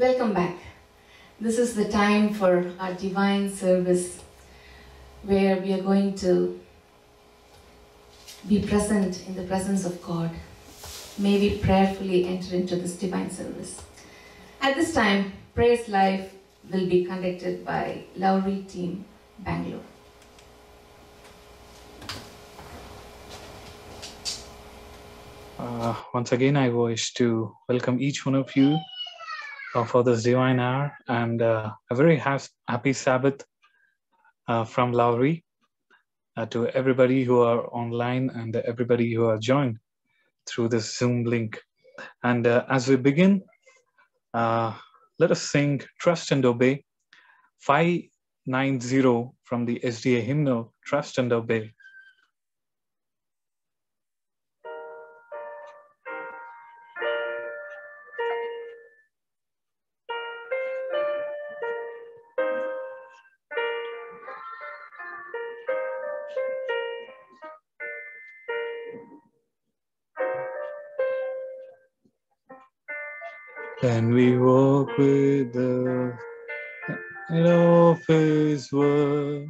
Welcome back. This is the time for our divine service where we are going to be present in the presence of God. May we prayerfully enter into this divine service. At this time, Praise Life will be conducted by Lowry Team, Bangalore. Uh, once again, I wish to welcome each one of you for this divine hour and uh, a very ha- happy Sabbath uh, from Lowry uh, to everybody who are online and everybody who are joined through this Zoom link. And as we begin, let us sing Trust and Obey 590 from the SDA hymnal Trust and Obey. Then we walk with the light of His word.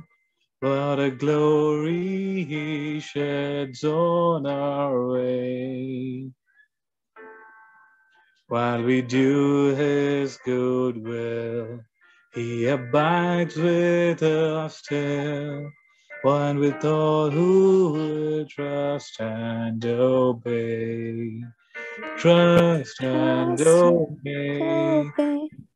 What a glory He sheds on our way. While we do His good will, He abides with us still. One with all who will trust and obey. Trust and obey.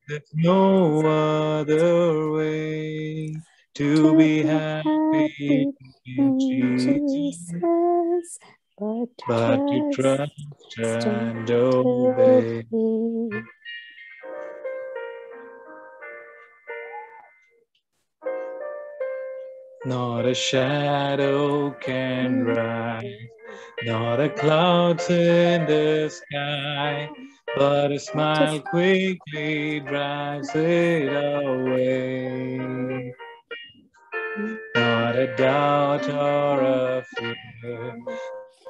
There's no other way to be happy in Jesus, but to trust and obey. Not a shadow can rise, not a cloud in the sky, but a smile quickly drives it away. Not a doubt or a fear,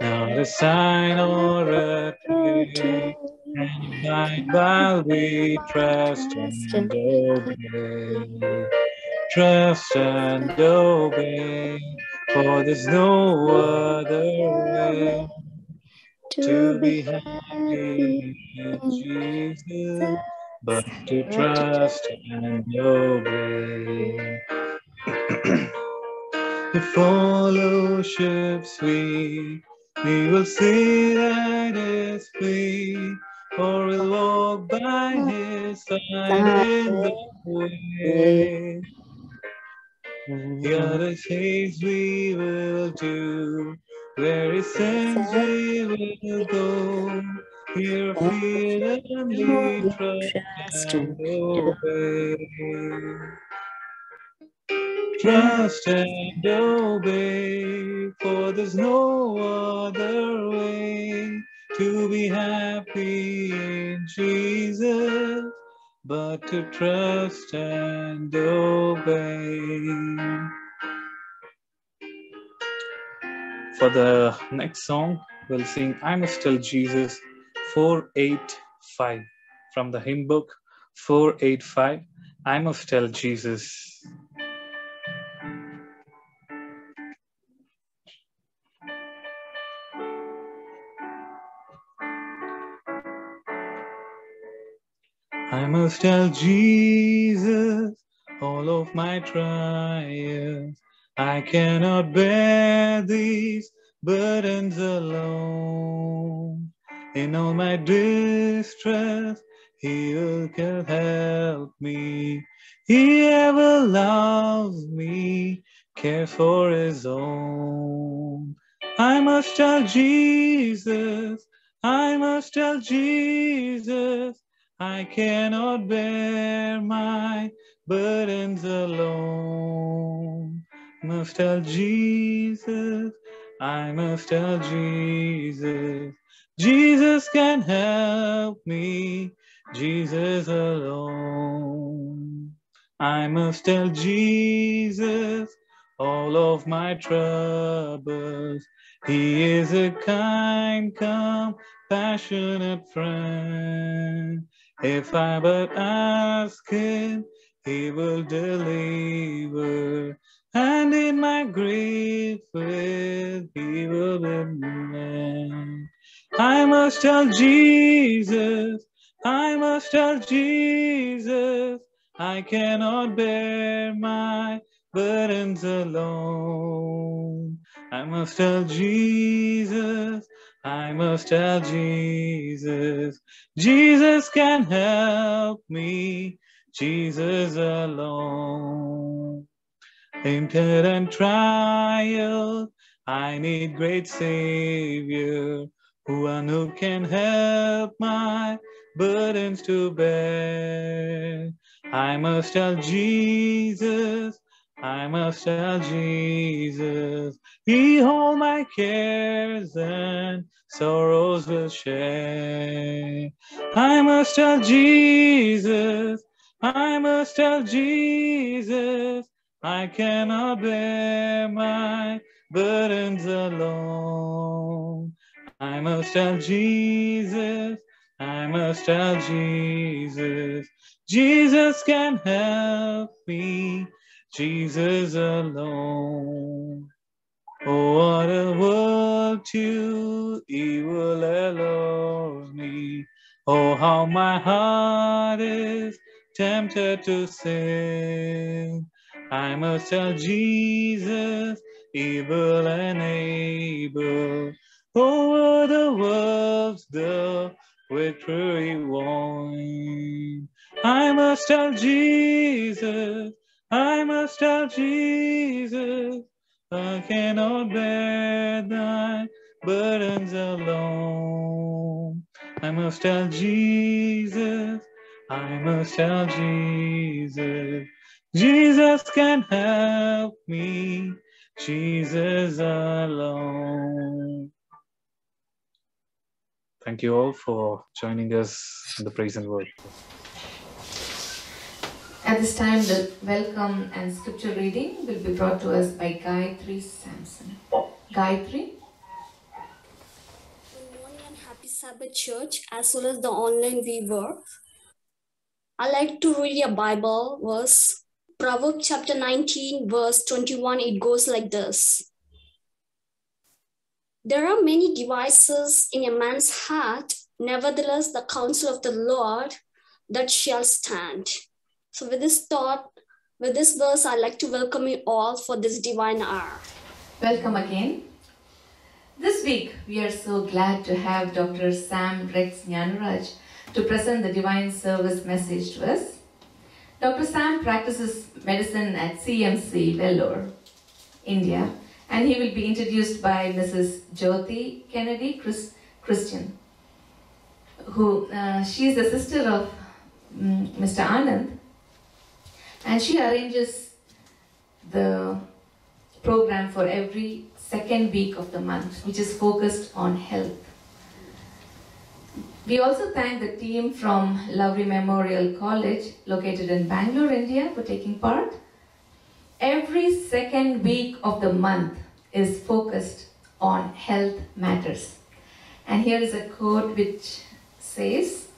not a sign or a tear. And abide while we trust and obey. Trust and obey, for there's no other way to be happy in Jesus, but to trust and obey. if all oceans we, we will sit at His feet, or we'll walk by His side in the way. The other things we will do, where He sends we will go. Here fearlessly trust and obey. Trust and obey, for there's no other way to be happy in Jesus but to trust and obey. For the next song, we'll sing I Must Tell Jesus 485 from the hymn book 485 I Must Tell Jesus. Must tell Jesus all of my trials. I cannot bear these burdens alone. In all my distress, He will help me. He ever loves me, cares for His own. I must tell Jesus, I must tell Jesus. I cannot bear my burdens alone. Must tell Jesus, I must tell Jesus. Jesus can help me, Jesus alone. I must tell Jesus all of my troubles. He is a kind, compassionate friend. If I but ask him, he will deliver. And in my grief with he will mend. I must tell Jesus, I must tell Jesus, I cannot bear my burdens alone. I must tell Jesus, I must tell Jesus, Jesus can help me, Jesus alone. In pit and trial, I need great Savior, who can help my burdens to bear. I must tell Jesus, I must tell Jesus, He all my cares and sorrows will share. I must tell Jesus, I must tell Jesus, I cannot bear my burdens alone. I must tell Jesus, I must tell Jesus, Jesus can help me, Jesus alone. Oh, what a world to evil allows me. Oh, how my heart is tempted to sin. I must tell Jesus, evil and able, oh, over the world's the victory won. I must tell Jesus, I must tell Jesus, I cannot bear thy burdens alone. I must tell Jesus, I must tell Jesus, Jesus can help me, Jesus alone. Thank you all for joining us in the praise and word. At this time, the welcome and scripture reading will be brought to us by Gayatri Samson. Gayatri, Good morning and happy Sabbath Church, as well as the online viewer. I like to read a Bible verse, Proverbs chapter 19, verse 21. It goes like this There are many devices in a man's heart, nevertheless, the counsel of the Lord that shall stand. So, with this thought, with this verse, I'd like to welcome you all for this divine hour. welcome again. This week, we are so glad to have Dr. Sam Rex Gnanaraj to present the divine service message to us. Dr. Sam practices medicine at CMC, Vellore, India, and he will be introduced by Mrs. Jyoti Kennedy Chris, Christian, who uh, she is the sister of mm, Mr. Anand, and she arranges the program for every second week of the month, which is focused on health. We also thank the team from Lowry Memorial College, located in Bangalore, India, for taking part. Every second week of the month is focused on health matters. And here is a quote which says,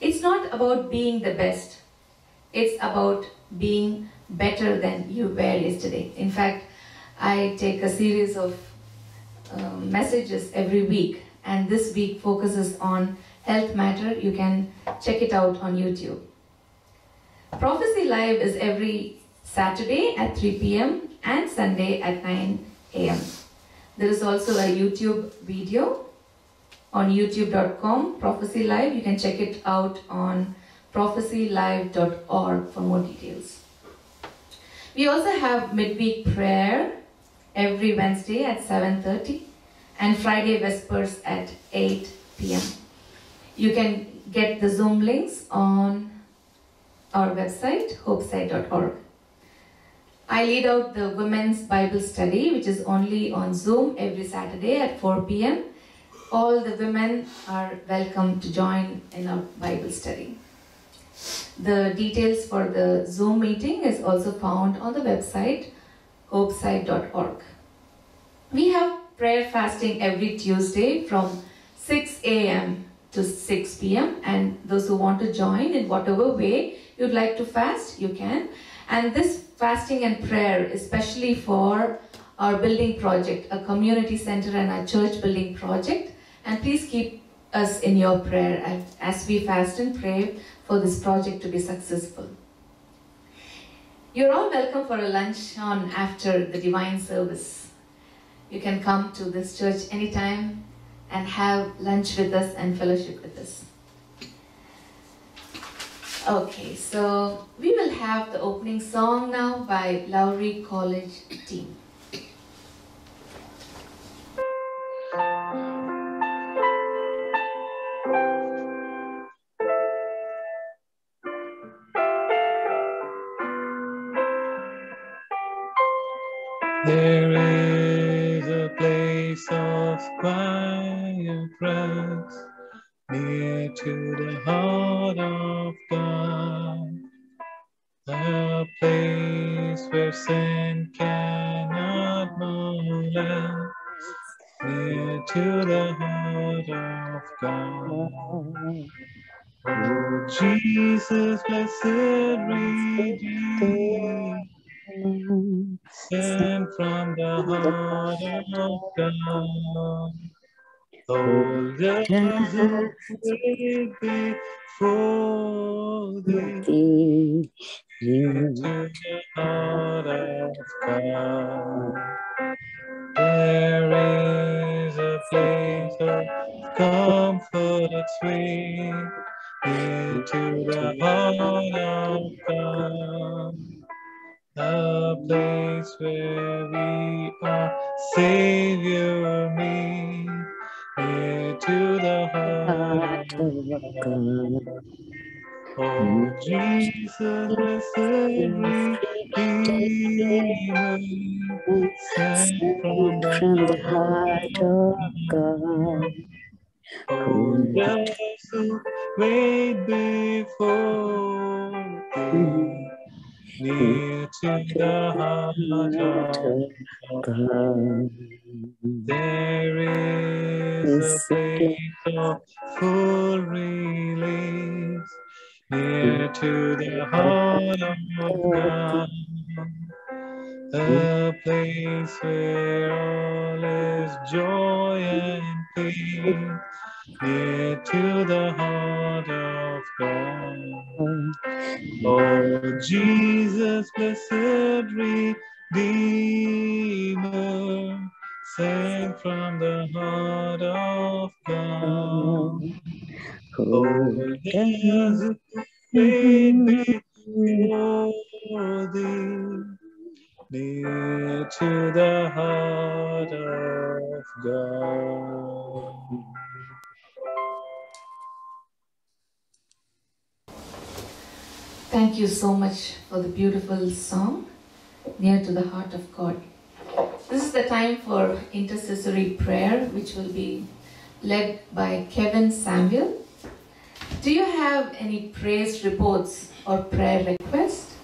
It's not about being the best, it's about being better than you were yesterday. In fact, I take a series of um, messages every week, and this week focuses on health matter. You can check it out on YouTube. Prophecy Live is every Saturday at 3 p.m. and Sunday at 9 a.m. There is also a YouTube video on youtube.com, Prophecy Live. You can check it out on prophecylive.org for more details. We also have midweek prayer every Wednesday at 7:30 and Friday vespers at 8 p.m. You can get the Zoom links on our website hopeside.org. I lead out the women's Bible study which is only on Zoom every Saturday at 4 p.m. All the women are welcome to join in our Bible study. The details for the Zoom meeting is also found on the website hopeside.org. We have prayer fasting every Tuesday from 6 a.m. to 6 p.m. And those who want to join in whatever way you'd like to fast, you can. And this fasting and prayer, especially for our building project, a community center and our church building project. And please keep us in your prayer as we fast and pray for this project to be successful. You're all welcome for a lunch on after the divine service. You can come to this church anytime and have lunch with us and fellowship with us. Okay, so we will have the opening song now by Lowry College team. Hold us wait before thee to the heart of God. There is a place of comfort sweet near to the heart of God a place where we are Savior me, to the heart. Oh, Jesus, Redeemer, sent from the heart of God. Oh, those who wait before thee There is a place of full release near to the heart of God. A place where all is joy and peace near to the heart of God. Oh, Jesus, blessed Redeemer, sent from the heart of God. Oh, there's a faith before thee, near to the heart of God. Thank you so much for the beautiful song, Near to the Heart of God. This is the time for intercessory prayer, which will be led by Kevin Samuel. Do you have any praise reports or prayer requests?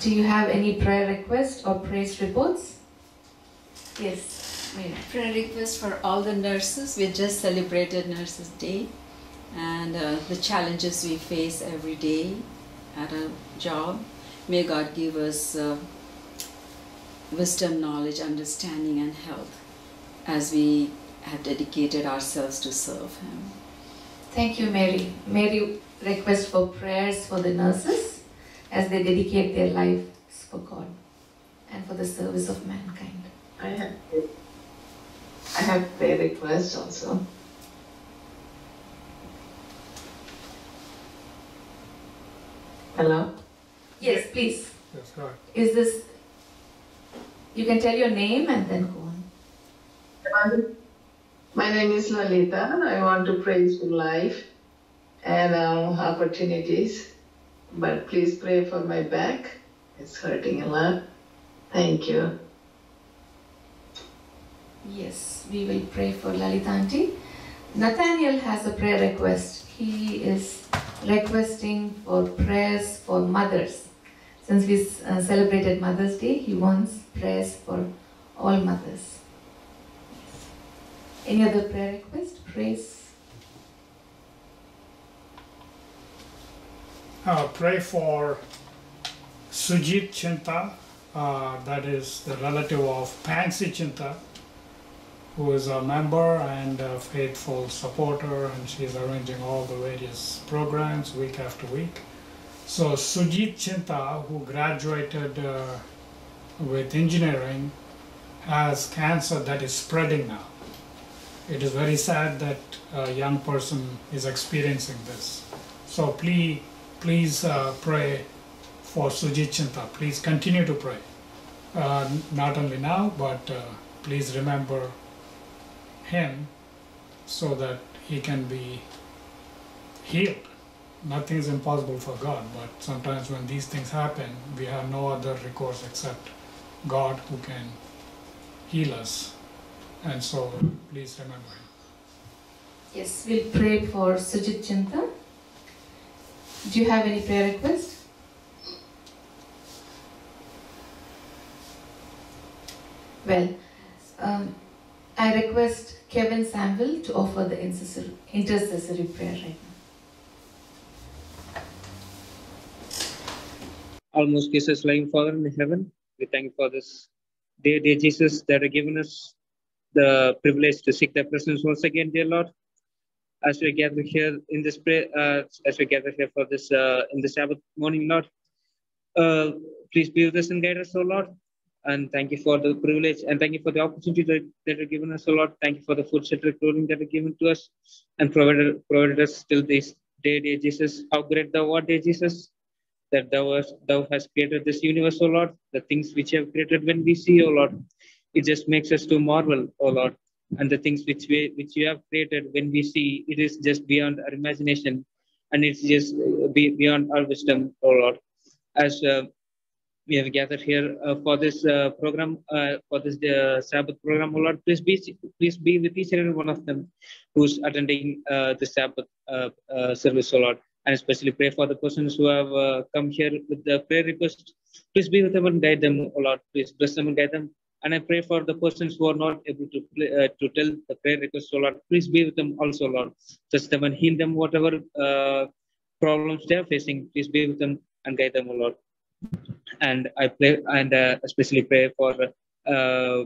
Do you have any prayer requests or praise reports? Yes. Prayer request for all the nurses. We just celebrated Nurses Day and uh, the challenges we face every day at a job. May God give us uh, wisdom, knowledge, understanding, and health as we have dedicated ourselves to serve Him. Thank you, Mary. Mary request for prayers for the nurses as they dedicate their lives for God and for the service of mankind. I have, I have prayer request also. Hello? Yes, please. Yes, go ahead. Is this, you can tell your name and then go on. My name is Lalita. I want to praise for life and um, opportunities. But please pray for my back. It's hurting a lot. Thank you. Yes, we will pray for Lalita auntie. Nathaniel has a prayer request. He is requesting for prayers for mothers. Since we uh, celebrated Mother's Day, he wants prayers for all mothers. Any other prayer request? Praise. Uh, pray for Sujit Chinta, uh, that is the relative of Pansy Chinta, who is a member and a faithful supporter, and she's arranging all the various programs week after week. So Sujit Chinta, who graduated uh, with engineering, has cancer that is spreading now. It is very sad that a young person is experiencing this. So please, please uh, pray for Sujit Chinta. Please continue to pray. Uh, not only now, but uh, please remember him so that he can be healed. Nothing is impossible for God, but sometimes when these things happen, we have no other recourse except God who can heal us. And so please remember him. Yes, we'll pray for Sujit Chinta. Do you have any prayer request? Well, um, I request Kevin Samuel to offer the intercessory, prayer right now. almost Jesus lying Father in heaven. We thank you for this day, dear Jesus, that have given us the privilege to seek thy presence once again, dear Lord. As we gather here in this prayer, uh, as we gather here for this uh, in the Sabbath morning, Lord, uh, please be with us and guide us, O Lord. And thank you for the privilege and thank you for the opportunity that, that are given us, a lot. Thank you for the food, shelter, clothing that are given to us and provided, provided us till this day, dear Jesus. How great thou art, dear Jesus that thou, hast, thou hast created this universe, O Lord, the things which you have created when we see, O Lord, it just makes us to marvel, O Lord. And the things which we which you have created when we see, it is just beyond our imagination, and it's just uh, be, beyond our wisdom, O Lord. As uh, we have gathered here uh, for this uh, program, uh, for this uh, Sabbath program, O Lord, please be please be with each and every one of them who's attending uh, the Sabbath uh, service, O Lord and especially pray for the persons who have come here with the prayer request. Please be with them and guide them, O Lord. Please bless them and guide them. And I pray for the persons who are not able to play, to tell the prayer request, O Lord. Please be with them also, Lord. Touch them and heal them, whatever problems they are facing. Please be with them and guide them, O Lord. And I pray and uh, especially pray for uh,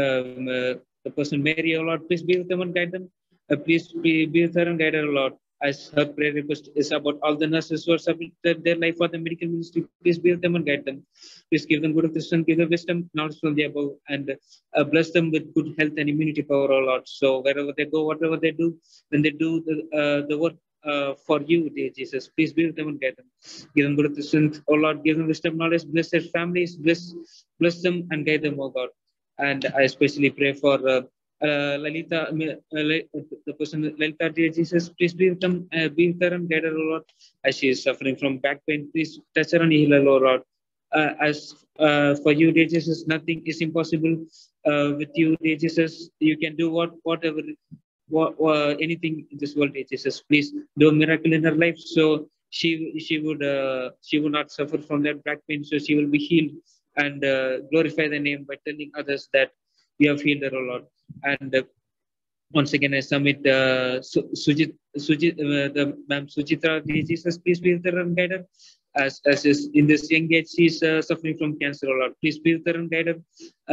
um, uh, the person Mary, O Lord. Please be with them and guide them. Uh, please be, be with her and guide her, O Lord as her prayer request is about all the nurses who are submitted their life for the medical ministry. Please be with them and guide them. Please give them good wisdom, give them wisdom, knowledge from the above, and uh, bless them with good health and immunity power, O Lord. So wherever they go, whatever they do, when they do the, uh, the work uh, for you, dear Jesus, please be with them and guide them. Give them good strength, O Lord. Give them wisdom, knowledge, bless their families, bless, bless them and guide them, O God. And I especially pray for uh, uh, Lalita, uh, the person Lalita, dear Jesus, please be with them, uh, be with her and guide her, O Lord, as she is suffering from back pain. Please touch her and heal her, O Lord. Uh, as uh, for you, dear Jesus, nothing is impossible. Uh, with you, dear Jesus, you can do what, whatever, what, anything in this world, Jesus. Please do a miracle in her life, so she she would she would not suffer from that back pain, so she will be healed and glorify the name by telling others that you have healed her, O Lord. And uh, once again, I submit uh, Sujit, Sujit, uh, the ma'am Sujitra, Jesus, please be with her and guide her. As, as is in this young age, she's uh, suffering from cancer, O Lord. Please be with her and guide her.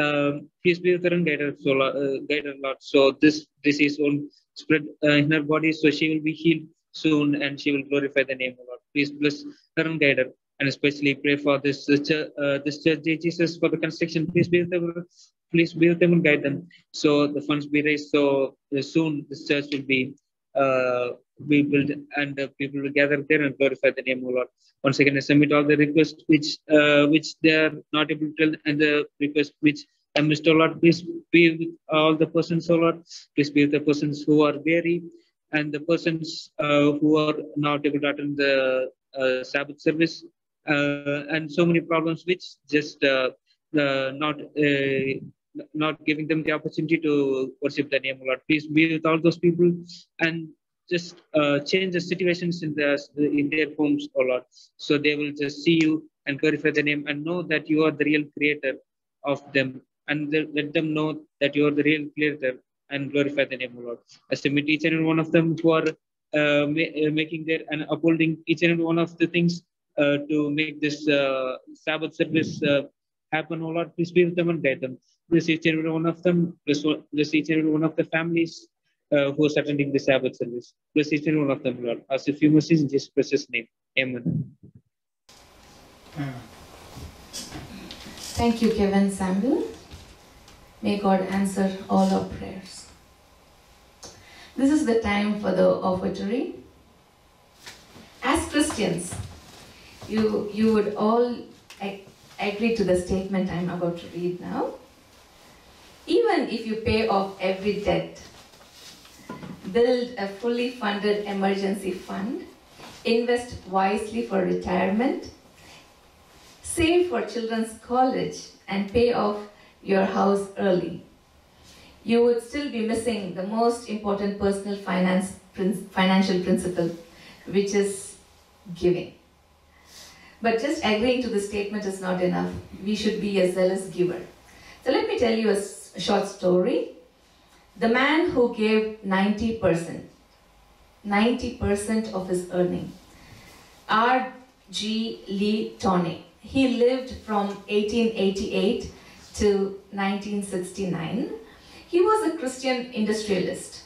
Um, please be and guide her, so, uh, guide her, Lord. So this disease won't spread uh, in her body, so she will be healed soon and she will glorify the name of Lord. Please bless her and guide her and especially pray for this uh, church, uh, this church, Jesus, for the construction. Please be with them, please be with them and guide them. So the funds be raised. So uh, soon this church will be uh, be built and uh, people will gather there and glorify the name of Lord. Once again, I submit all the requests which uh, which they are not able to tell and the request which I missed, O Lord. Please be with all the persons, O Lord. Please be with the persons who are weary and the persons who are not able to attend the Sabbath service uh, and so many problems which just uh, not uh, not giving them the opportunity to worship the name of Lord. Please be with all those people and just uh, change the situations in the in their homes, oh Lord. So they will just see you and glorify the name and know that you are the real creator of them, and let them know that you are the real creator and glorify the name of Lord. I submit each and one of them who are uh, ma- uh, making their and upholding each and one of the things uh, to make this uh, Sabbath service uh, happen, oh Lord. Please be with them and guide them. Bless each and every one of them. Bless, bless each and every one of the families uh, who is attending the Sabbath service. Bless each and every one of them, Lord. As if you mercies in Jesus' precious name. Amen. Amen. Thank you, Kevin Samuel. May God answer all our prayers. This is the time for the offertory. As Christians, you, you would all ag- agree to the statement I'm about to read now. Even if you pay off every debt, build a fully funded emergency fund, invest wisely for retirement, save for children's college, and pay off your house early, you would still be missing the most important personal finance prin- financial principle, which is giving. But just agreeing to the statement is not enough. We should be a zealous giver. So let me tell you a, short story. The man who gave 90%, 90% of his earning, R.G. LeTourneau. He lived from 1888 to 1969. He was a Christian industrialist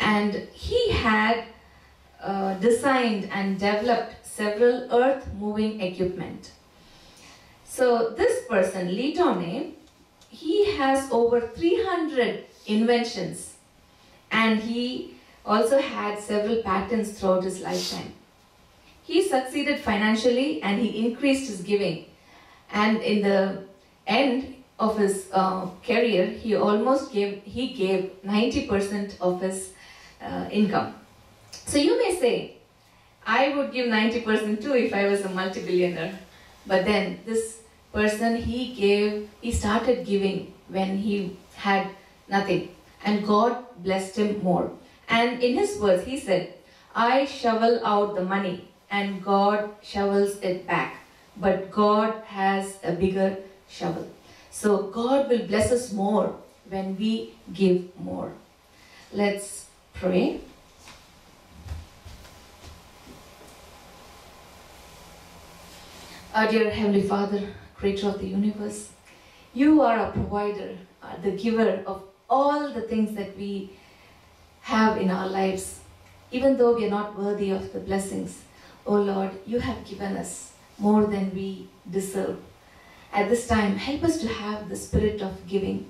and he had uh, designed and developed several earth moving equipment. So this person, LeTourneau, he has over 300 inventions and he also had several patents throughout his lifetime. He succeeded financially and he increased his giving. And in the end of his uh, career, he almost gave, he gave 90% of his uh, income. So you may say, I would give 90% too if I was a multi-billionaire. But then this person, he gave, he started giving when he had nothing. And God blessed him more. And in his words, he said, I shovel out the money and God shovels it back. But God has a bigger shovel. So God will bless us more when we give more. Let's pray. Our dear Heavenly Father, Creator of the universe, you are a provider, uh, the giver of all the things that we have in our lives. Even though we are not worthy of the blessings, oh Lord, you have given us more than we deserve. At this time, help us to have the spirit of giving.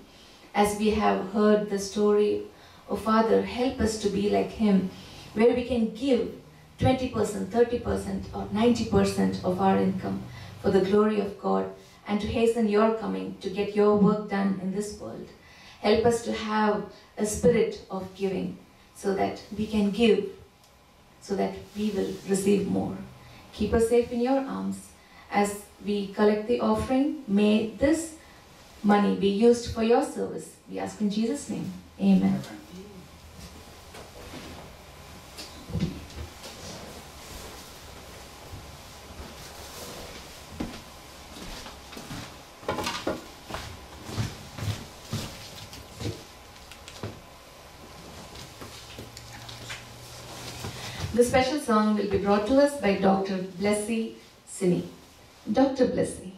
As we have heard the story, oh Father, help us to be like Him, where we can give 20%, 30%, or 90% of our income for the glory of God and to hasten your coming to get your work done in this world. Help us to have a spirit of giving so that we can give, so that we will receive more. Keep us safe in your arms. As we collect the offering, may this money be used for your service. We ask in Jesus' name. Amen. The special song will be brought to us by Dr. Blessy Sini. Dr. Blessy.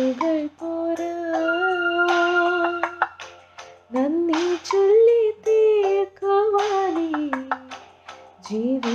புகழ்போரா நன்னி சொல்லி தீர்க்குவானே ஜீவே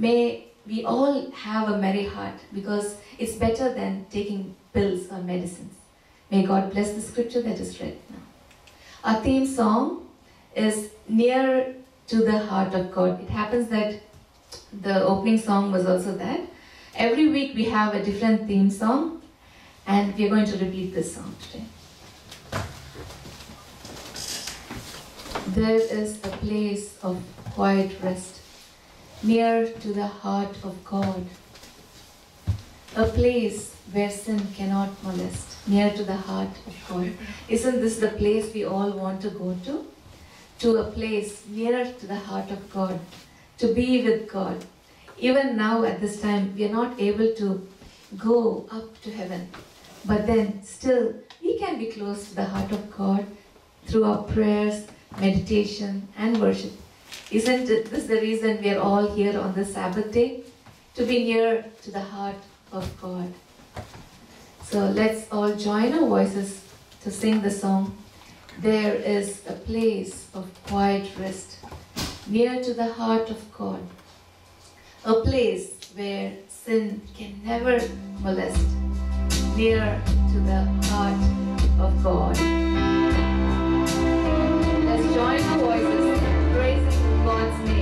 May we all have a merry heart because it's better than taking pills or medicines. May God bless the scripture that is read now. Our theme song is Near to the Heart of God. It happens that the opening song was also that. Every week we have a different theme song and we are going to repeat this song today. There is a place of quiet rest near to the heart of God. A place where sin cannot molest, near to the heart of God. Isn't this the place we all want to go to? To a place nearer to the heart of God, to be with God. Even now at this time, we are not able to go up to heaven. But then still, we can be close to the heart of God through our prayers, meditation and worship. Isn't this the reason we are all here on the Sabbath day? To be near to the heart of God. So let's all join our voices to sing the song. There is a place of quiet rest, near to the heart of God. A place where sin can never molest, near to the heart of God. Let's join our voices, praising God's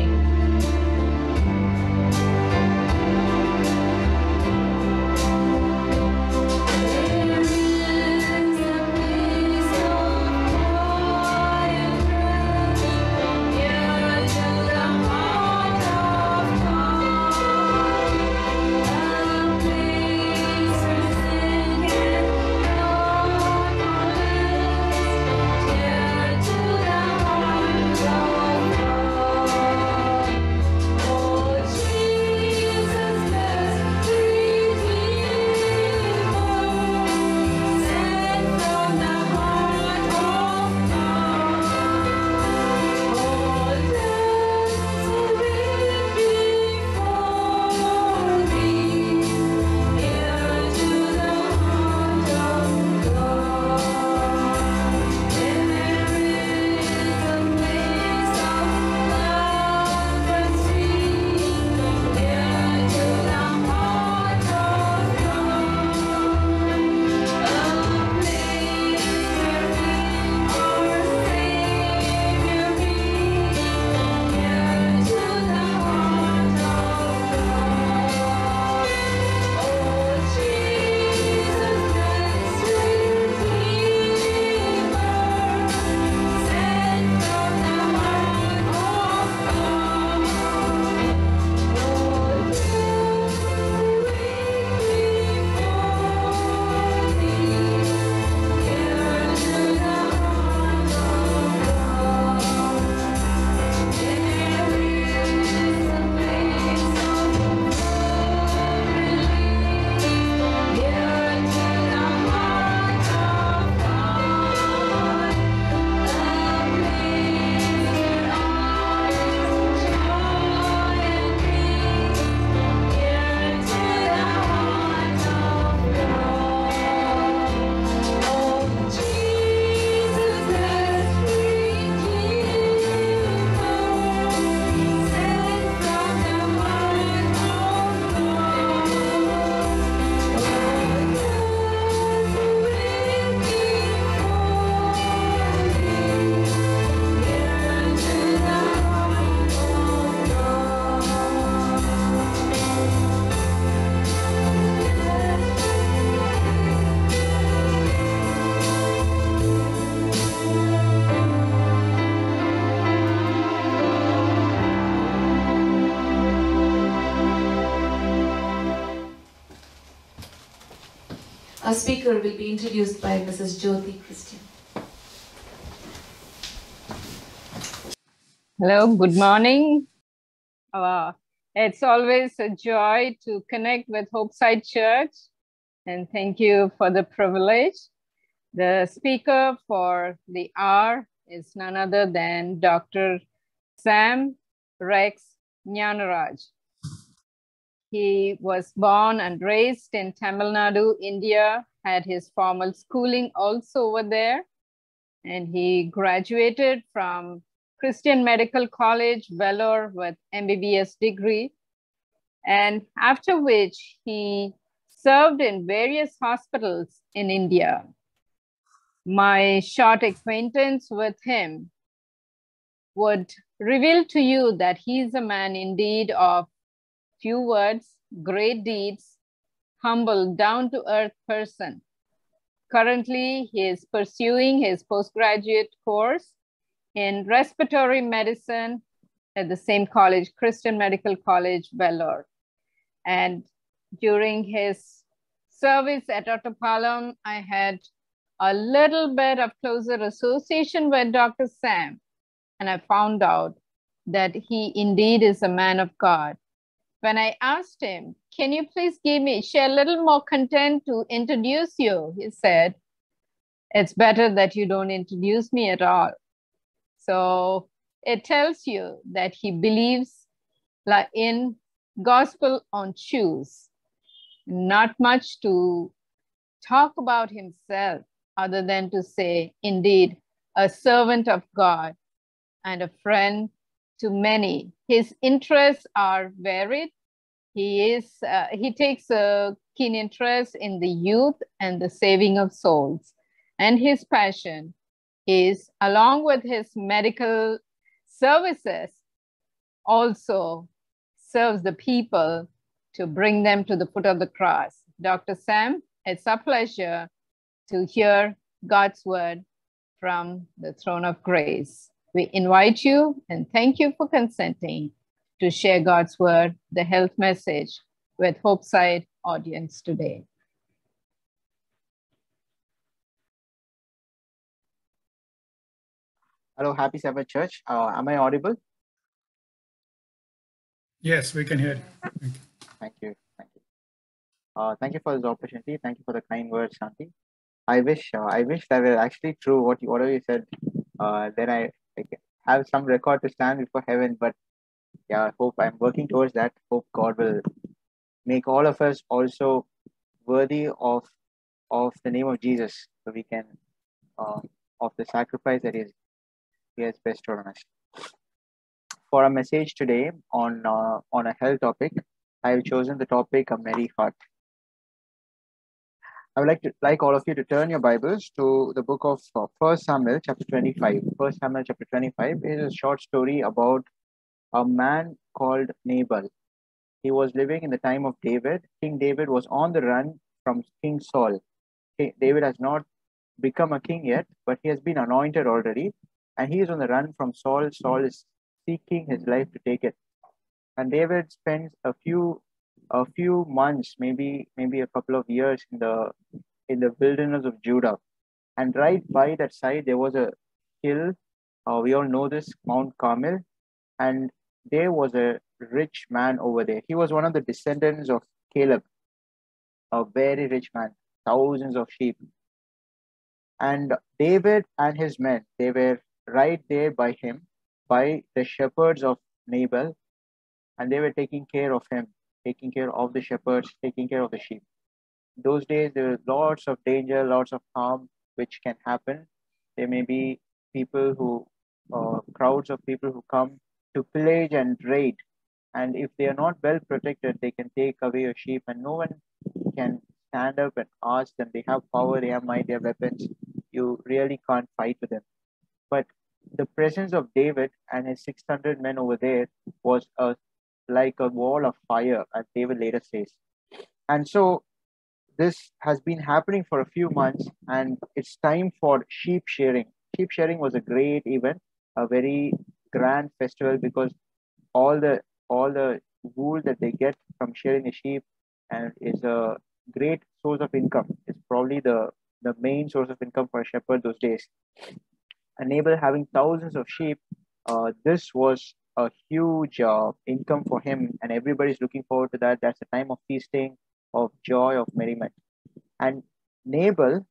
speaker will be introduced by Mrs. Jyoti Christian. Hello, good morning. Uh, it's always a joy to connect with Hopeside Church, and thank you for the privilege. The speaker for the hour is none other than Dr. Sam Rex Gnanaraj. He was born and raised in Tamil Nadu, India, had his formal schooling also over there, and he graduated from Christian Medical College, Vellore, with MBBS degree, and after which he served in various hospitals in India. My short acquaintance with him would reveal to you that he is a man indeed of few words, great deeds, humble, down to earth person. Currently, he is pursuing his postgraduate course in respiratory medicine at the same college, Christian Medical College, Vellore. And during his service at Ottapalam, I had a little bit of closer association with Dr. Sam, and I found out that he indeed is a man of God. When I asked him, Can you please give me, share a little more content to introduce you? He said, It's better that you don't introduce me at all. So it tells you that he believes in gospel on shoes, not much to talk about himself other than to say, indeed, a servant of God and a friend to many. His interests are varied. He is uh, he takes a keen interest in the youth and the saving of souls. And his passion is, along with his medical services, also serves the people to bring them to the foot of the cross. Dr. Sam, it's a pleasure to hear God's word from the throne of grace. We invite you and thank you for consenting to share God's word, the health message, with Hopeside audience today. Hello, Happy Sabbath Church. Uh, am I audible? Yes, we can hear you. Thank you. Thank you. Uh, thank you for this opportunity. Thank you for the kind words, Shanti. I wish uh, I wish that were actually true. What you whatever you said, uh, then I, I can have some record to stand before heaven. But yeah, I hope I'm working towards that. Hope God will make all of us also worthy of of the name of Jesus, so we can uh, of the sacrifice that is He has bestowed on us. For a message today on uh, on a health topic, I have chosen the topic a merry heart. I would like to like all of you to turn your Bibles to the book of uh, First Samuel, chapter twenty-five. First Samuel, chapter twenty-five is a short story about a man called Nabal. He was living in the time of David. King David was on the run from King Saul. David has not become a king yet, but he has been anointed already, and he is on the run from Saul. Saul is seeking his life to take it, and David spends a few a few months, maybe maybe a couple of years in the in the wilderness of Judah, and right by that side there was a hill. Uh, we all know this Mount Carmel, and there was a rich man over there. He was one of the descendants of Caleb, a very rich man, thousands of sheep. And David and his men, they were right there by him, by the shepherds of Nabal, and they were taking care of him, taking care of the shepherds, taking care of the sheep. Those days, there were lots of danger, lots of harm which can happen. There may be people who, uh, crowds of people who come to pillage and raid. And if they are not well protected, they can take away your sheep, and no one can stand up and ask them. They have power, they have might, they have weapons. You really can't fight with them. But the presence of David and his 600 men over there was a like a wall of fire, as David later says. And so this has been happening for a few months, and it's time for sheep shearing. Sheep shearing was a great event, a very grand festival because all the all the wool that they get from shearing a sheep and is a great source of income. It's probably the the main source of income for a shepherd those days. And Nabal having thousands of sheep, uh, this was a huge uh, income for him, and everybody's looking forward to that. That's a time of feasting, of joy, of merriment. And Nabal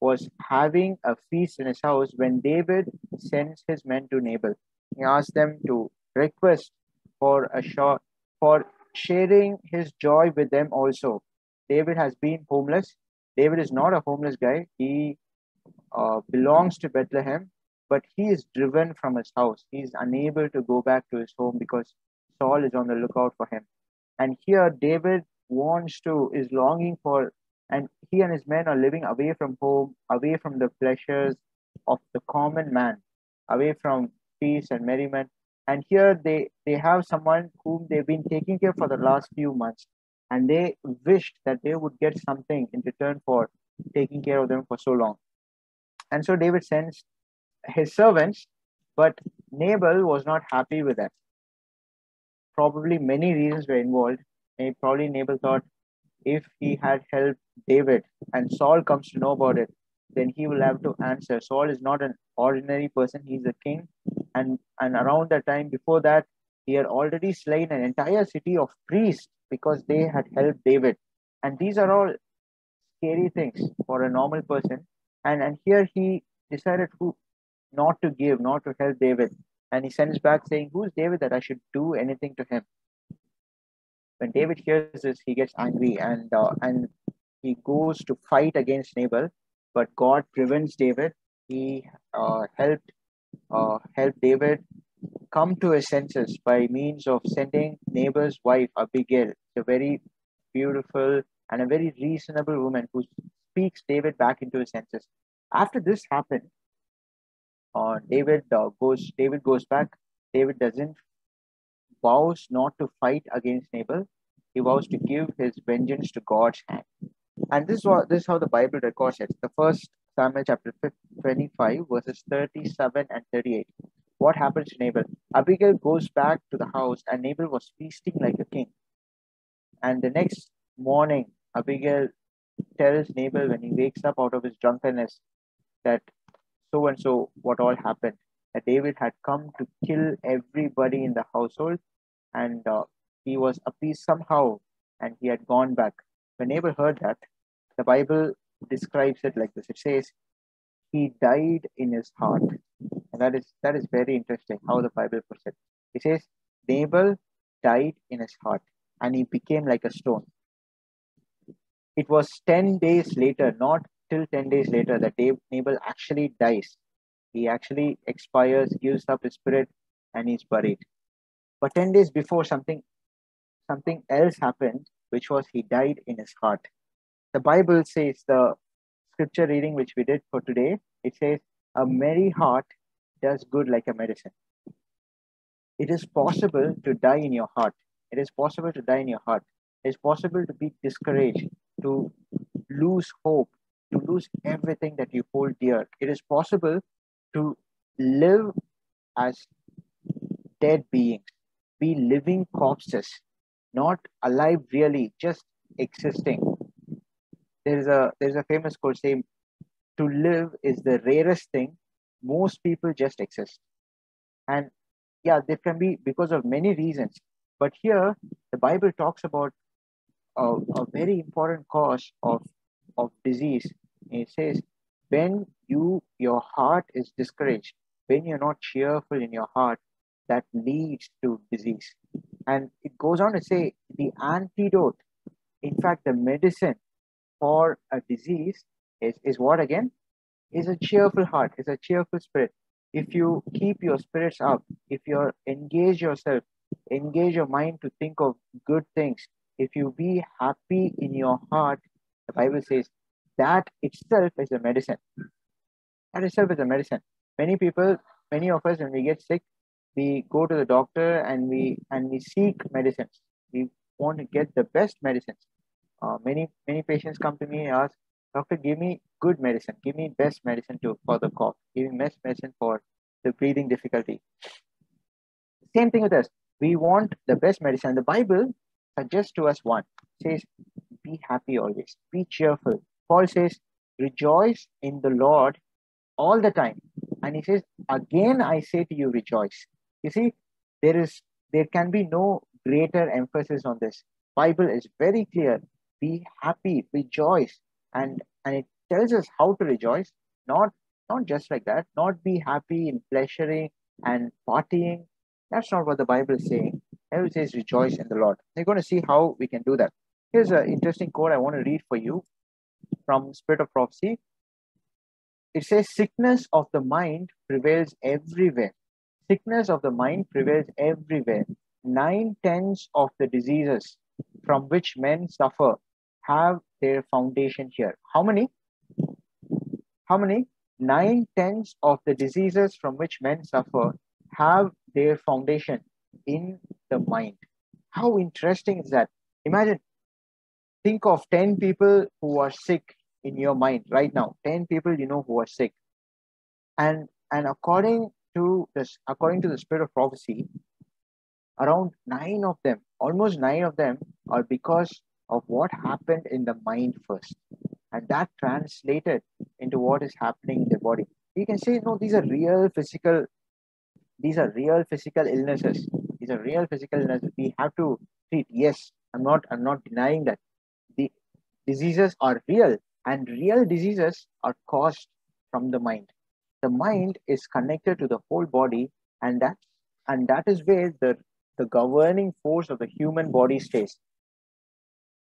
was having a feast in his house when David sends his men to Nabal. He asked them to request for a short for sharing his joy with them also. David has been homeless. David is not a homeless guy. He uh, belongs to Bethlehem, but he is driven from his house. He is unable to go back to his home because Saul is on the lookout for him. And here, David wants to, is longing for, and he and his men are living away from home, away from the pleasures of the common man, away from peace and merriment. And here they, they have someone whom they've been taking care for the last few months. And they wished that they would get something in return for taking care of them for so long. And so David sends his servants, but Nabal was not happy with that. Probably many reasons were involved. Maybe probably Nabal thought, if he had helped David and Saul comes to know about it, then he will have to answer. Saul is not an ordinary person, he's a king. And, and around that time, before that, he had already slain an entire city of priests because they had helped David. And these are all scary things for a normal person. And, and here he decided who not to give, not to help David. And he sends back saying, Who's David that I should do anything to him? When David hears this, he gets angry and uh, and he goes to fight against Nabal, but God prevents David. He uh, helped uh, helped David come to his senses by means of sending Nabal's wife Abigail, a very beautiful and a very reasonable woman who speaks David back into his senses. After this happened, uh, David uh, goes. David goes back. David doesn't vows not to fight against Nabal. He vows to give his vengeance to God's hand. And this is what this is how the Bible records it. The first Samuel chapter 25, verses 37 and 38. What happens to Nabal? Abigail goes back to the house, and Nabal was feasting like a king. And the next morning, Abigail tells Nabal when he wakes up out of his drunkenness that so and so what all happened. That David had come to kill everybody in the household, and uh, he was appeased somehow, and he had gone back. When Nabal heard that, the Bible describes it like this. It says, "He died in his heart," and that is that is very interesting how the Bible puts it. It says, "Nabal died in his heart, and he became like a stone." It was ten days later, not till 10 days later that Nabal actually dies. He actually expires, gives up his spirit, and he's buried. But 10 days before, something, something else happened, which was he died in his heart. The Bible says, the scripture reading which we did for today, it says, a merry heart does good like a medicine. It is possible to die in your heart. It is possible to die in your heart. It is possible to be discouraged, to lose hope, to lose everything that you hold dear. It is possible to live as dead beings, be living corpses, not alive really, just existing. There is a there is a famous quote saying, "To live is the rarest thing. Most people just exist." And yeah, there can be because of many reasons. But here, the Bible talks about a, a very important cause of of disease. It says, when you your heart is discouraged, when you're not cheerful in your heart, that leads to disease. And it goes on to say the antidote, in fact, the medicine for a disease is, is what again? Is a cheerful heart, is a cheerful spirit. If you keep your spirits up, if you engage yourself, engage your mind to think of good things, if you be happy in your heart, the Bible says that itself is a medicine. That itself is a medicine. Many people, many of us, when we get sick, we go to the doctor and we and we seek medicines. We want to get the best medicines. Uh, many many patients come to me and ask, doctor, give me good medicine. Give me best medicine to for the cough. Give me best medicine for the breathing difficulty. Same thing with us. We want the best medicine. The Bible suggests to us one. Says, be happy always. Be cheerful. Paul says, rejoice in the Lord all the time. And he says, again, I say to you, rejoice. You see, there is there can be no greater emphasis on this. Bible is very clear. Be happy, rejoice. And and it tells us how to rejoice, not not just like that, not be happy in pleasuring and partying. That's not what the Bible is saying. It says rejoice in the Lord. We're going to see how we can do that. Here's an interesting quote I want to read for you from Spirit of Prophecy. It says, Sickness of the mind prevails everywhere. Sickness of the mind prevails everywhere. Nine tenths of the diseases from which men suffer have their foundation here. How many? How many? Nine tenths of the diseases from which men suffer have their foundation in the mind. How interesting is that? Imagine think of 10 people who are sick in your mind right now 10 people you know who are sick and and according to this according to the spirit of prophecy around nine of them almost nine of them are because of what happened in the mind first. And that translated into what is happening in the body. You can say, no, these are real physical, these are real physical illnesses. These are real physical illnesses. We have to treat. Yes, I'm not, I'm not denying that. Diseases are real, and real diseases are caused from the mind. The mind is connected to the whole body, and that and that is where the the governing force of the human body stays.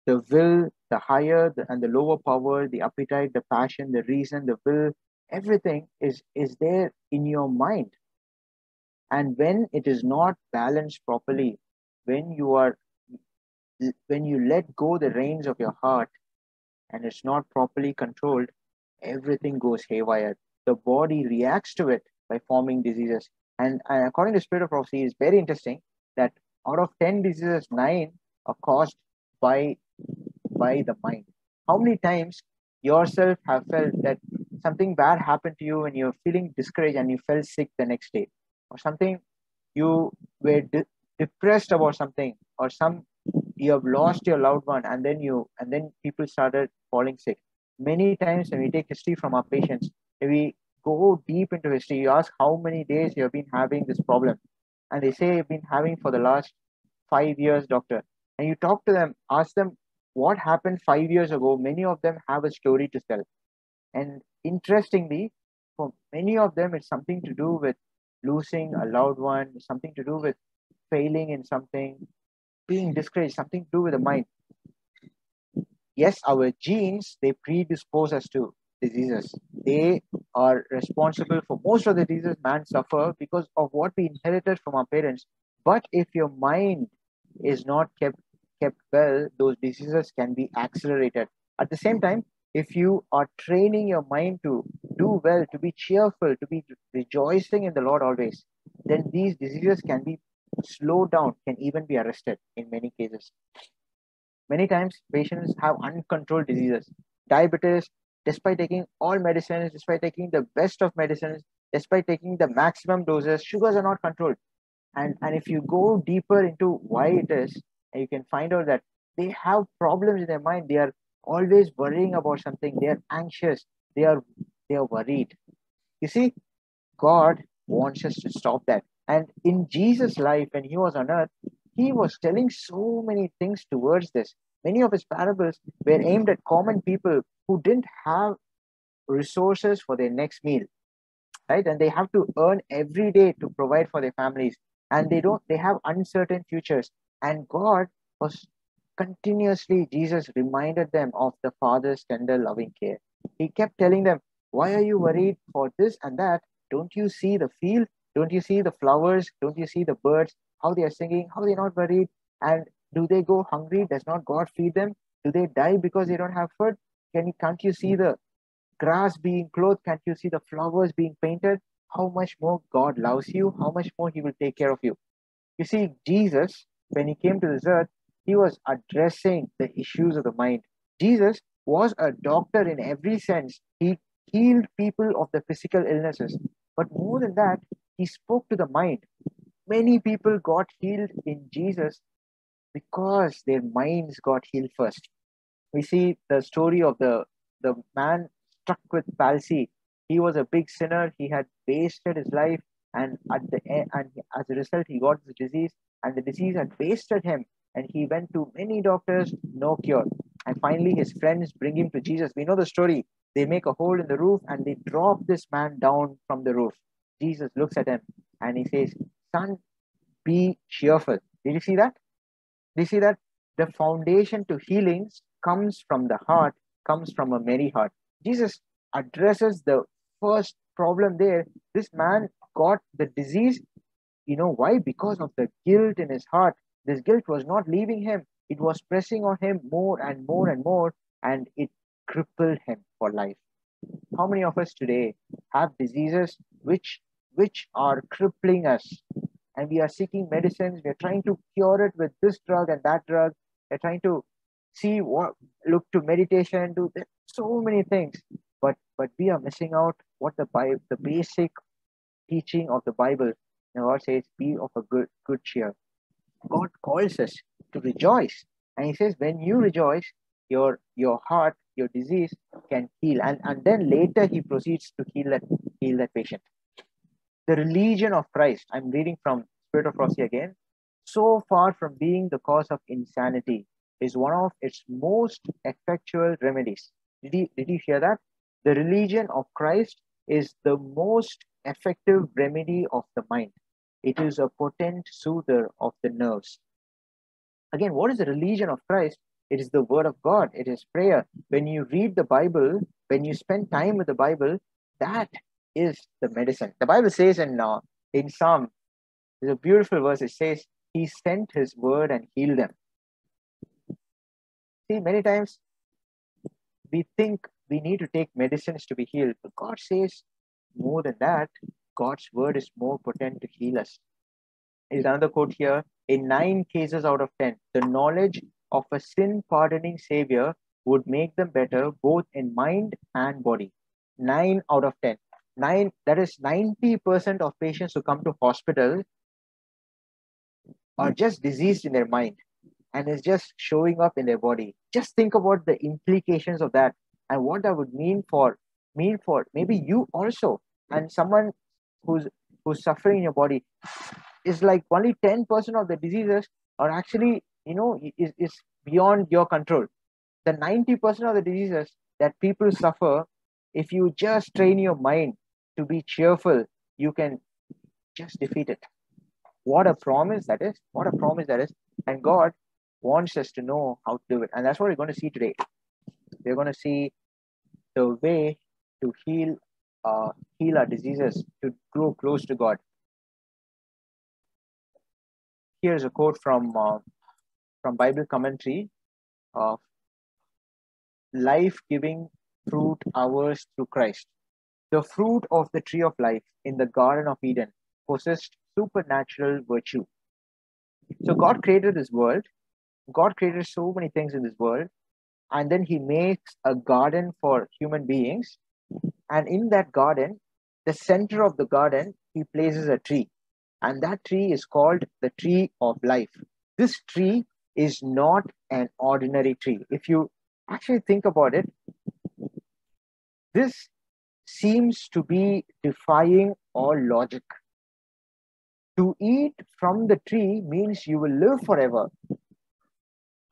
The will, the higher the, and the lower power, the appetite, the passion, the reason, the will, everything is is there in your mind. And when it is not balanced properly, when you are when you let go the reins of your heart and it's not properly controlled, everything goes haywire. The body reacts to it by forming diseases. And, and according to Spirit of Prophecy, it's very interesting that out of 10 diseases, nine are caused by, by the mind. How many times yourself have felt that something bad happened to you and you're feeling discouraged and you felt sick the next day? Or something you were de- depressed about something or some you have lost your loved one and then you and then people started falling sick. Many times when we take history from our patients we go deep into history you ask how many days you have been having this problem. And they say you've been having for the last five years doctor. And you talk to them ask them what happened five years ago. Many of them have a story to tell. And interestingly for many of them it's something to do with losing a loved one something to do with failing in something being discouraged, something to do with the mind. Yes, our genes, they predispose us to diseases. They are responsible for most of the diseases man suffer because of what we inherited from our parents. But if your mind is not kept kept well, those diseases can be accelerated. At the same time, if you are training your mind to do well, to be cheerful, to be rejoicing in the Lord always, then these diseases can be slowed down, can even be arrested in many cases. Many times, patients have uncontrolled diseases. Diabetes, despite taking all medicines, despite taking the best of medicines, despite taking the maximum doses, sugars are not controlled. And, and if you go deeper into why it is, you can find out that they have problems in their mind. They are always worrying about something. They are anxious. They are they are worried. You see, God wants us to stop that. And in Jesus' life, when he was on earth, he was telling so many things towards this. Many of his parables were aimed at common people who didn't have resources for their next meal, right? And they have to earn every day to provide for their families, and they don't. They have uncertain futures. And God was continuously. Jesus reminded them of the Father's tender, loving care. He kept telling them, "Why are you worried for this and that? Don't you see the field? Don't you see the flowers? Don't you see the birds? How they are singing? How they're not worried? And do they go hungry? Does not God feed them? Do they die because they don't have food? Can you, can't you see the grass being clothed? Can't you see the flowers being painted? How much more God loves you? How much more He will take care of you? You see, Jesus, when He came to this earth, He was addressing the issues of the mind. Jesus was a doctor in every sense. He healed people of the physical illnesses. But more than that, He spoke to the mind. Many people got healed in Jesus because their minds got healed first. We see the story of the, the man struck with palsy. He was a big sinner. He had wasted his life, and at the end, and as a result, he got the disease, and the disease had wasted him. And he went to many doctors, no cure. And finally, his friends bring him to Jesus. We know the story. They make a hole in the roof and they drop this man down from the roof. Jesus looks at him and he says, Son, be cheerful. Did you see that? Did you see that? The foundation to healings comes from the heart, comes from a merry heart. Jesus addresses the first problem there. This man got the disease. You know why? Because of the guilt in his heart. This guilt was not leaving him, it was pressing on him more and more and more, and it crippled him for life. How many of us today have diseases which which are crippling us? And we are seeking medicines, we are trying to cure it with this drug and that drug, we're trying to see what look to meditation, do so many things. But but we are missing out what the Bible, the basic teaching of the Bible. The Lord says, be of a good good cheer. God calls us to rejoice. And he says, when you rejoice, your your heart, your disease can heal. And, and then later he proceeds to heal that heal that patient. The religion of Christ, I'm reading from Spirit of Prophecy again, so far from being the cause of insanity, is one of its most effectual remedies. Did you, did you hear that? The religion of Christ is the most effective remedy of the mind. It is a potent soother of the nerves. Again, what is the religion of Christ? It is the word of God. It is prayer. When you read the Bible, when you spend time with the Bible, that is the medicine. The Bible says in uh, in Psalm, there's a beautiful verse. It says, "He sent His word and healed them." See, many times we think we need to take medicines to be healed, but God says more than that. God's word is more potent to heal us. Is another quote here. In nine cases out of ten, the knowledge of a sin pardoning Savior would make them better both in mind and body. Nine out of ten. Nine, that is 90% of patients who come to hospital are just diseased in their mind and is just showing up in their body. Just think about the implications of that and what that would mean for mean for maybe you also and someone who's who's suffering in your body is like only 10% of the diseases are actually you know is, is beyond your control the 90% of the diseases that people suffer if you just train your mind to be cheerful you can just defeat it. What a promise that is. What a promise that is. And god wants us to know how to do it. And that's what we're going to see today. We're going to see the way to heal uh, heal our diseases to grow close to god. Here's a quote from uh, from bible commentary of life-giving fruit ours through christ the fruit of the tree of life in the garden of eden possessed supernatural virtue. So god created this world. God created so many things in this world. And then he makes a garden for human beings. And in that garden the center of the garden he places a tree. And that tree is called the tree of life. This tree is not an ordinary tree. If you actually think about it this seems to be defying all logic. To eat from the tree means you will live forever.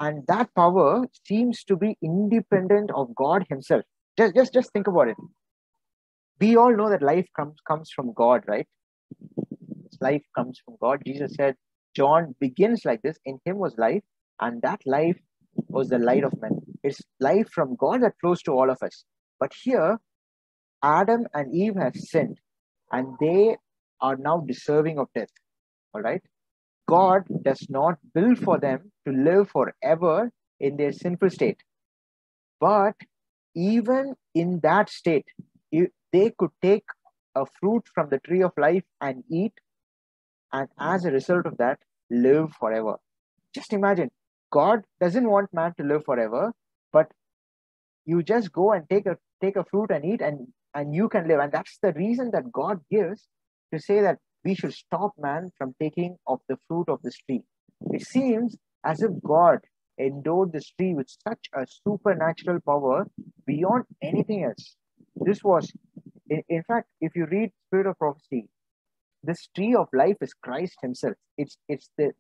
And that power seems to be independent of god himself. Just just just think about it. We all know that life comes comes from god right? Life comes from god. Jesus said john begins like this. In him was life and that life was the light of men. It's life from god that flows to all of us. But here adam and eve have sinned and they are now deserving of death. All right? God does not will for them to live forever in their sinful state. But even in that state they could take a fruit from the tree of life and eat and as a result of that live forever. Just imagine god doesn't want man to live forever but you just go and take a take a fruit and eat and and you can live. And that's the reason that god gives to say that we should stop man from taking of the fruit of this tree it seems as if god endowed this tree with such a supernatural power beyond anything else. This was in, in fact if you read spirit of prophecy this tree of life is christ himself. It's it's the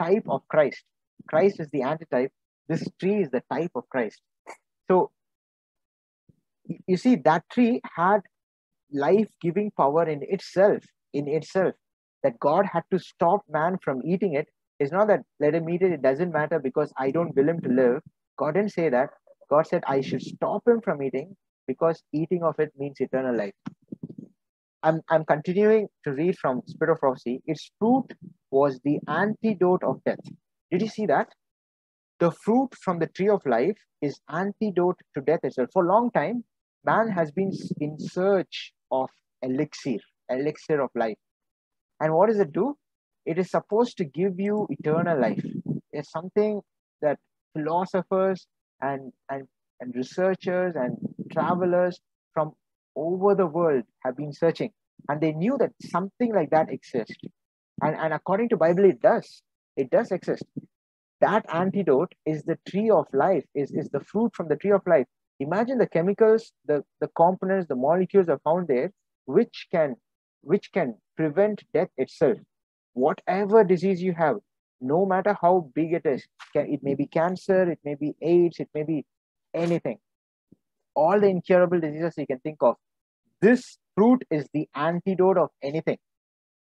type of christ. Christ is the antitype. This tree is the type of christ. So you see that tree had life-giving power in itself in itself. That god had to stop man from eating it. It's not that let him eat it it doesn't matter because i don't will him to live. God didn't say that. God said i should stop him from eating because eating of it means eternal life. I'm, I'm continuing to read from spirit of prophecy. Its fruit was the antidote of death. Did you see that? The fruit from the tree of life is antidote to death itself. For a long time man has been in search of elixir elixir of life. And what does it do? It is supposed to give you eternal life. It's something that philosophers and and and researchers and travelers from over the world have been searching. And they knew that something like that exists. And and according to bible it does. It does exist. That antidote is the tree of life, is, is the fruit from the tree of life. Imagine the chemicals, the, the components, the molecules are found there, which can which can prevent death itself. Whatever disease you have, no matter how big it is, can, it may be cancer, it may be AIDS, it may be anything. All the incurable diseases you can think of. This fruit is the antidote of anything.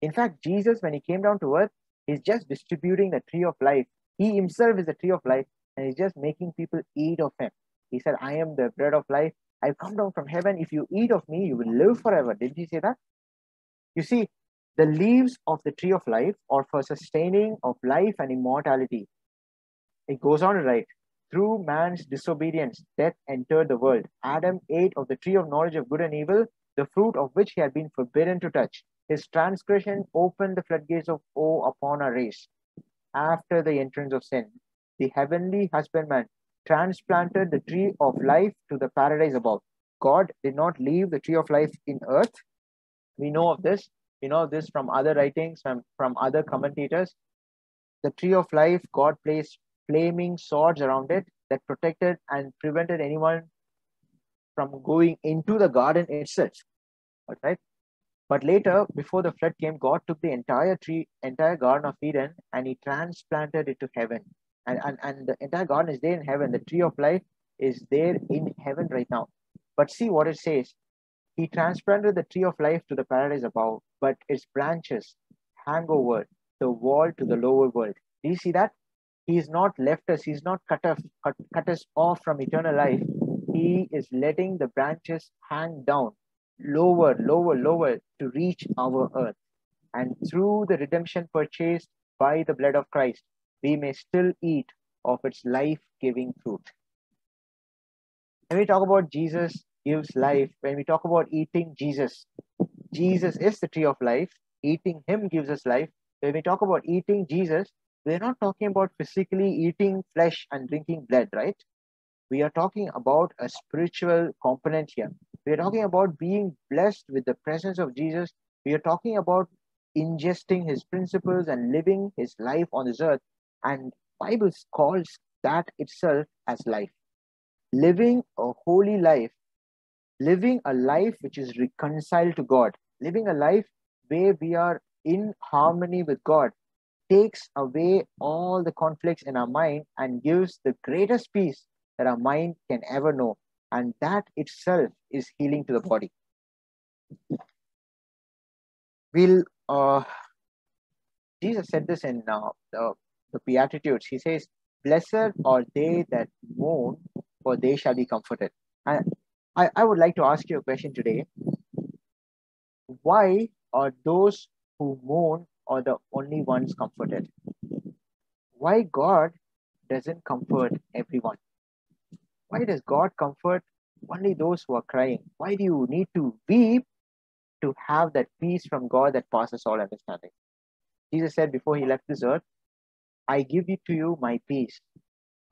In fact, Jesus, when he came down to earth, he's just distributing the tree of life. He himself is the tree of life, and he's just making people eat of him. He said, I am the bread of life. I've come down from heaven. If you eat of me, you will live forever. Didn't he say that? You see, the leaves of the tree of life are for sustaining of life and immortality. It goes on write, through man's disobedience, death entered the world. Adam ate of the tree of knowledge of good and evil, the fruit of which he had been forbidden to touch. His transgression opened the floodgates of woe upon our race. After the entrance of sin, the heavenly husbandman transplanted the tree of life to the paradise above. God did not leave the tree of life in earth. We know of this. We know this from other writings, from, from other commentators. The tree of life, God placed flaming swords around it that protected and prevented anyone from going into the garden itself. All right. But later, before the flood came, God took the entire tree, entire Garden of Eden, and He transplanted it to heaven. And, and, and the entire garden is there in heaven. The tree of life is there in heaven right now. But see what it says. He transplanted the tree of life to the paradise above, but its branches hang over the wall to the lower world. Do you see that? He is not left us, he's not cut, off, cut, cut us off from eternal life. He is letting the branches hang down lower, lower, lower to reach our earth. And through the redemption purchased by the blood of Christ, we may still eat of its life giving fruit. When we talk about Jesus gives life, when we talk about eating Jesus, Jesus is the tree of life. Eating Him gives us life. When we talk about eating Jesus, we're not talking about physically eating flesh and drinking blood, right? We are talking about a spiritual component here. We are talking about being blessed with the presence of Jesus. We are talking about ingesting his principles and living his life on this earth. And Bible calls that itself as life. Living a holy life, living a life which is reconciled to God, living a life where we are in harmony with God takes away all the conflicts in our mind and gives the greatest peace that our mind can ever know. And that itself is healing to the body. We'll, uh, Jesus said this in uh, the, the Beatitudes. He says, Blessed are they that mourn, for they shall be comforted. And I, I would like to ask you a question today. Why are those who mourn are the only ones comforted? Why God doesn't comfort everyone? Why does God comfort only those who are crying? Why do you need to weep to have that peace from God that passes all understanding? Jesus said before he left this earth, I give it to you my peace.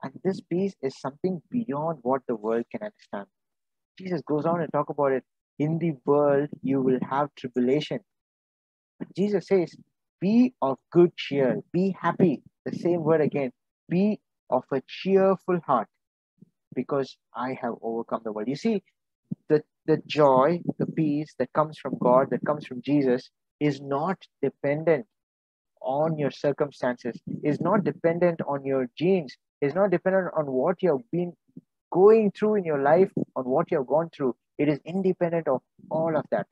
And this peace is something beyond what the world can understand. Jesus goes on and talk about it. In the world, you will have tribulation. But Jesus says, be of good cheer, be happy. The same word again, be of a cheerful heart because I have overcome the world. You see, the, the joy, the peace that comes from God, that comes from Jesus, is not dependent on your circumstances, is not dependent on your genes, is not dependent on what you have been going through in your life, on what you have gone through. It is independent of all of that.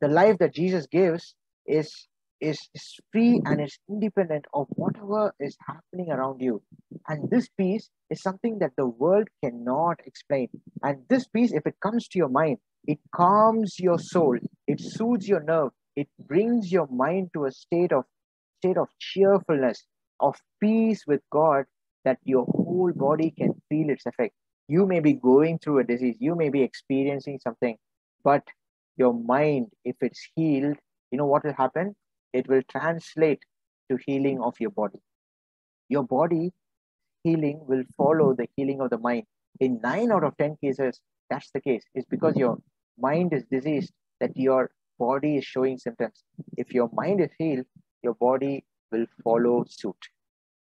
The life that Jesus gives is is, is free and it's independent of whatever is happening around you. And this peace is something that the world cannot explain. And this peace, if it comes to your mind, it calms your soul, it soothes your nerve, it brings your mind to a state of state of cheerfulness, of peace with God, that your whole body can feel its effect. You may be going through a disease, you may be experiencing something, but your mind, if it's healed, you know what will happen? it will translate to healing of your body. Your body healing will follow the healing of the mind. In nine out of 10 cases, that's the case. It's because your mind is diseased that your body is showing symptoms. If your mind is healed, your body will follow suit.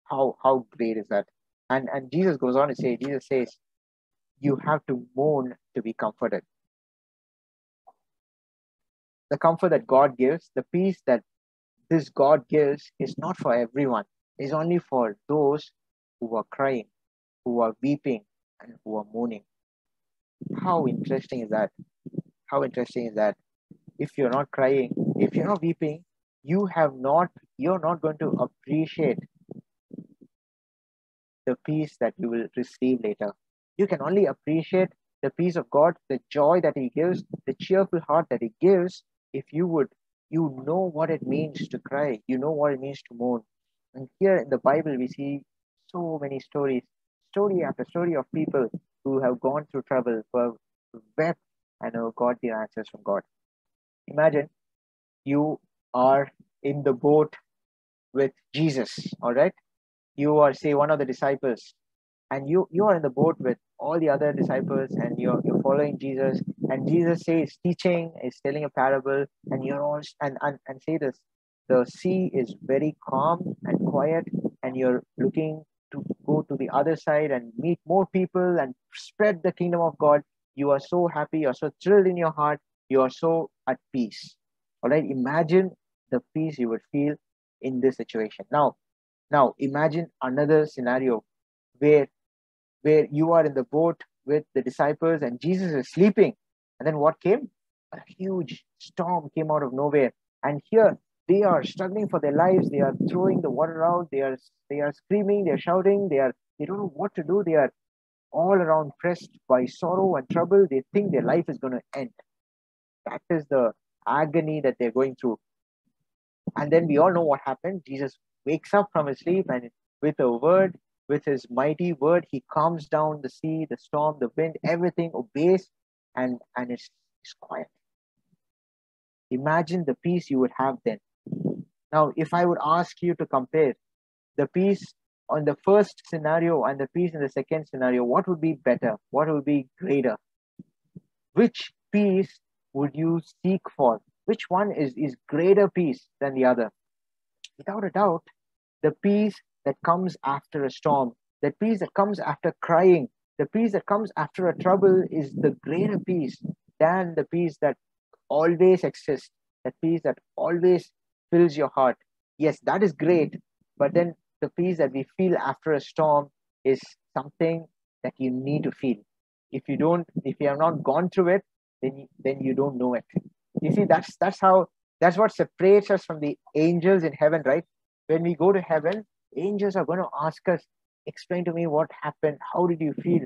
How how great is that? And and Jesus goes on to say, Jesus says, you have to mourn to be comforted. The comfort that God gives, the peace that this God gives is not for everyone. It's only for those who are crying, who are weeping, and who are mourning. How interesting is that? How interesting is that? If you're not crying, if you're not weeping, you have not, you're not going to appreciate the peace that you will receive later. You can only appreciate the peace of God, the joy that He gives, the cheerful heart that He gives, if you would, you know what it means to cry, you know what it means to mourn. And here in the Bible, we see so many stories, story after story of people who have gone through trouble, who have wept and have got their answers from God. Imagine you are in the boat with Jesus, all right? You are, say, one of the disciples, and you you are in the boat with all the other disciples, and you're you're following Jesus, and Jesus says teaching, is telling a parable, and you're all and and, and say this. The sea is very calm and quiet, and you're looking to go to the other side and meet more people and spread the kingdom of God. You are so happy, you're so thrilled in your heart, you are so at peace. All right, imagine the peace you would feel in this situation. Now, now imagine another scenario where where you are in the boat with the disciples and Jesus is sleeping. And then what came? A huge storm came out of nowhere. And here they are struggling for their lives. They are throwing the water out. They are they are screaming. They are shouting. They are they don't know what to do. They are all around pressed by sorrow and trouble. They think their life is going to end. That is the agony that they're going through. And then we all know what happened. Jesus wakes up from his sleep and with a word, with his mighty word, he calms down the sea, the storm, the wind, everything obeys and, and it's, it's quiet. Imagine the peace you would have then. Now, if I would ask you to compare the peace on the first scenario and the peace in the second scenario, what would be better? What would be greater? Which peace would you seek for? Which one is, is greater peace than the other? Without a doubt, the peace that comes after a storm, the peace that comes after crying, the peace that comes after a trouble is the greater peace than the peace that always exists, that peace that always fills your heart. Yes, that is great, but then the peace that we feel after a storm is something that you need to feel. If you don't, if you have not gone through it, then you, then you don't know it. You see, that's that's how that's what separates us from the angels in heaven, right? When we go to heaven, angels are going to ask us, explain to me what happened. How did you feel?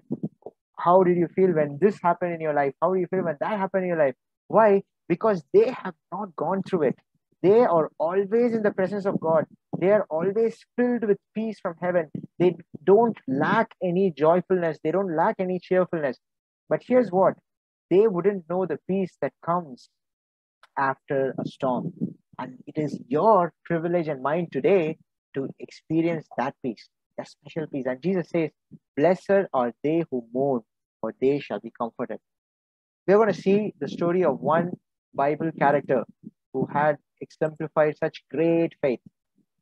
How did you feel when this happened in your life? How do you feel when that happened in your life? Why? Because they have not gone through it. They are always in the presence of God. They are always filled with peace from heaven. They don't lack any joyfulness. They don't lack any cheerfulness. But here's what they wouldn't know the peace that comes after a storm. And it is your privilege and mine today to experience that peace, that special peace. And Jesus says, Blessed are they who mourn, for they shall be comforted. We're going to see the story of one Bible character who had exemplified such great faith,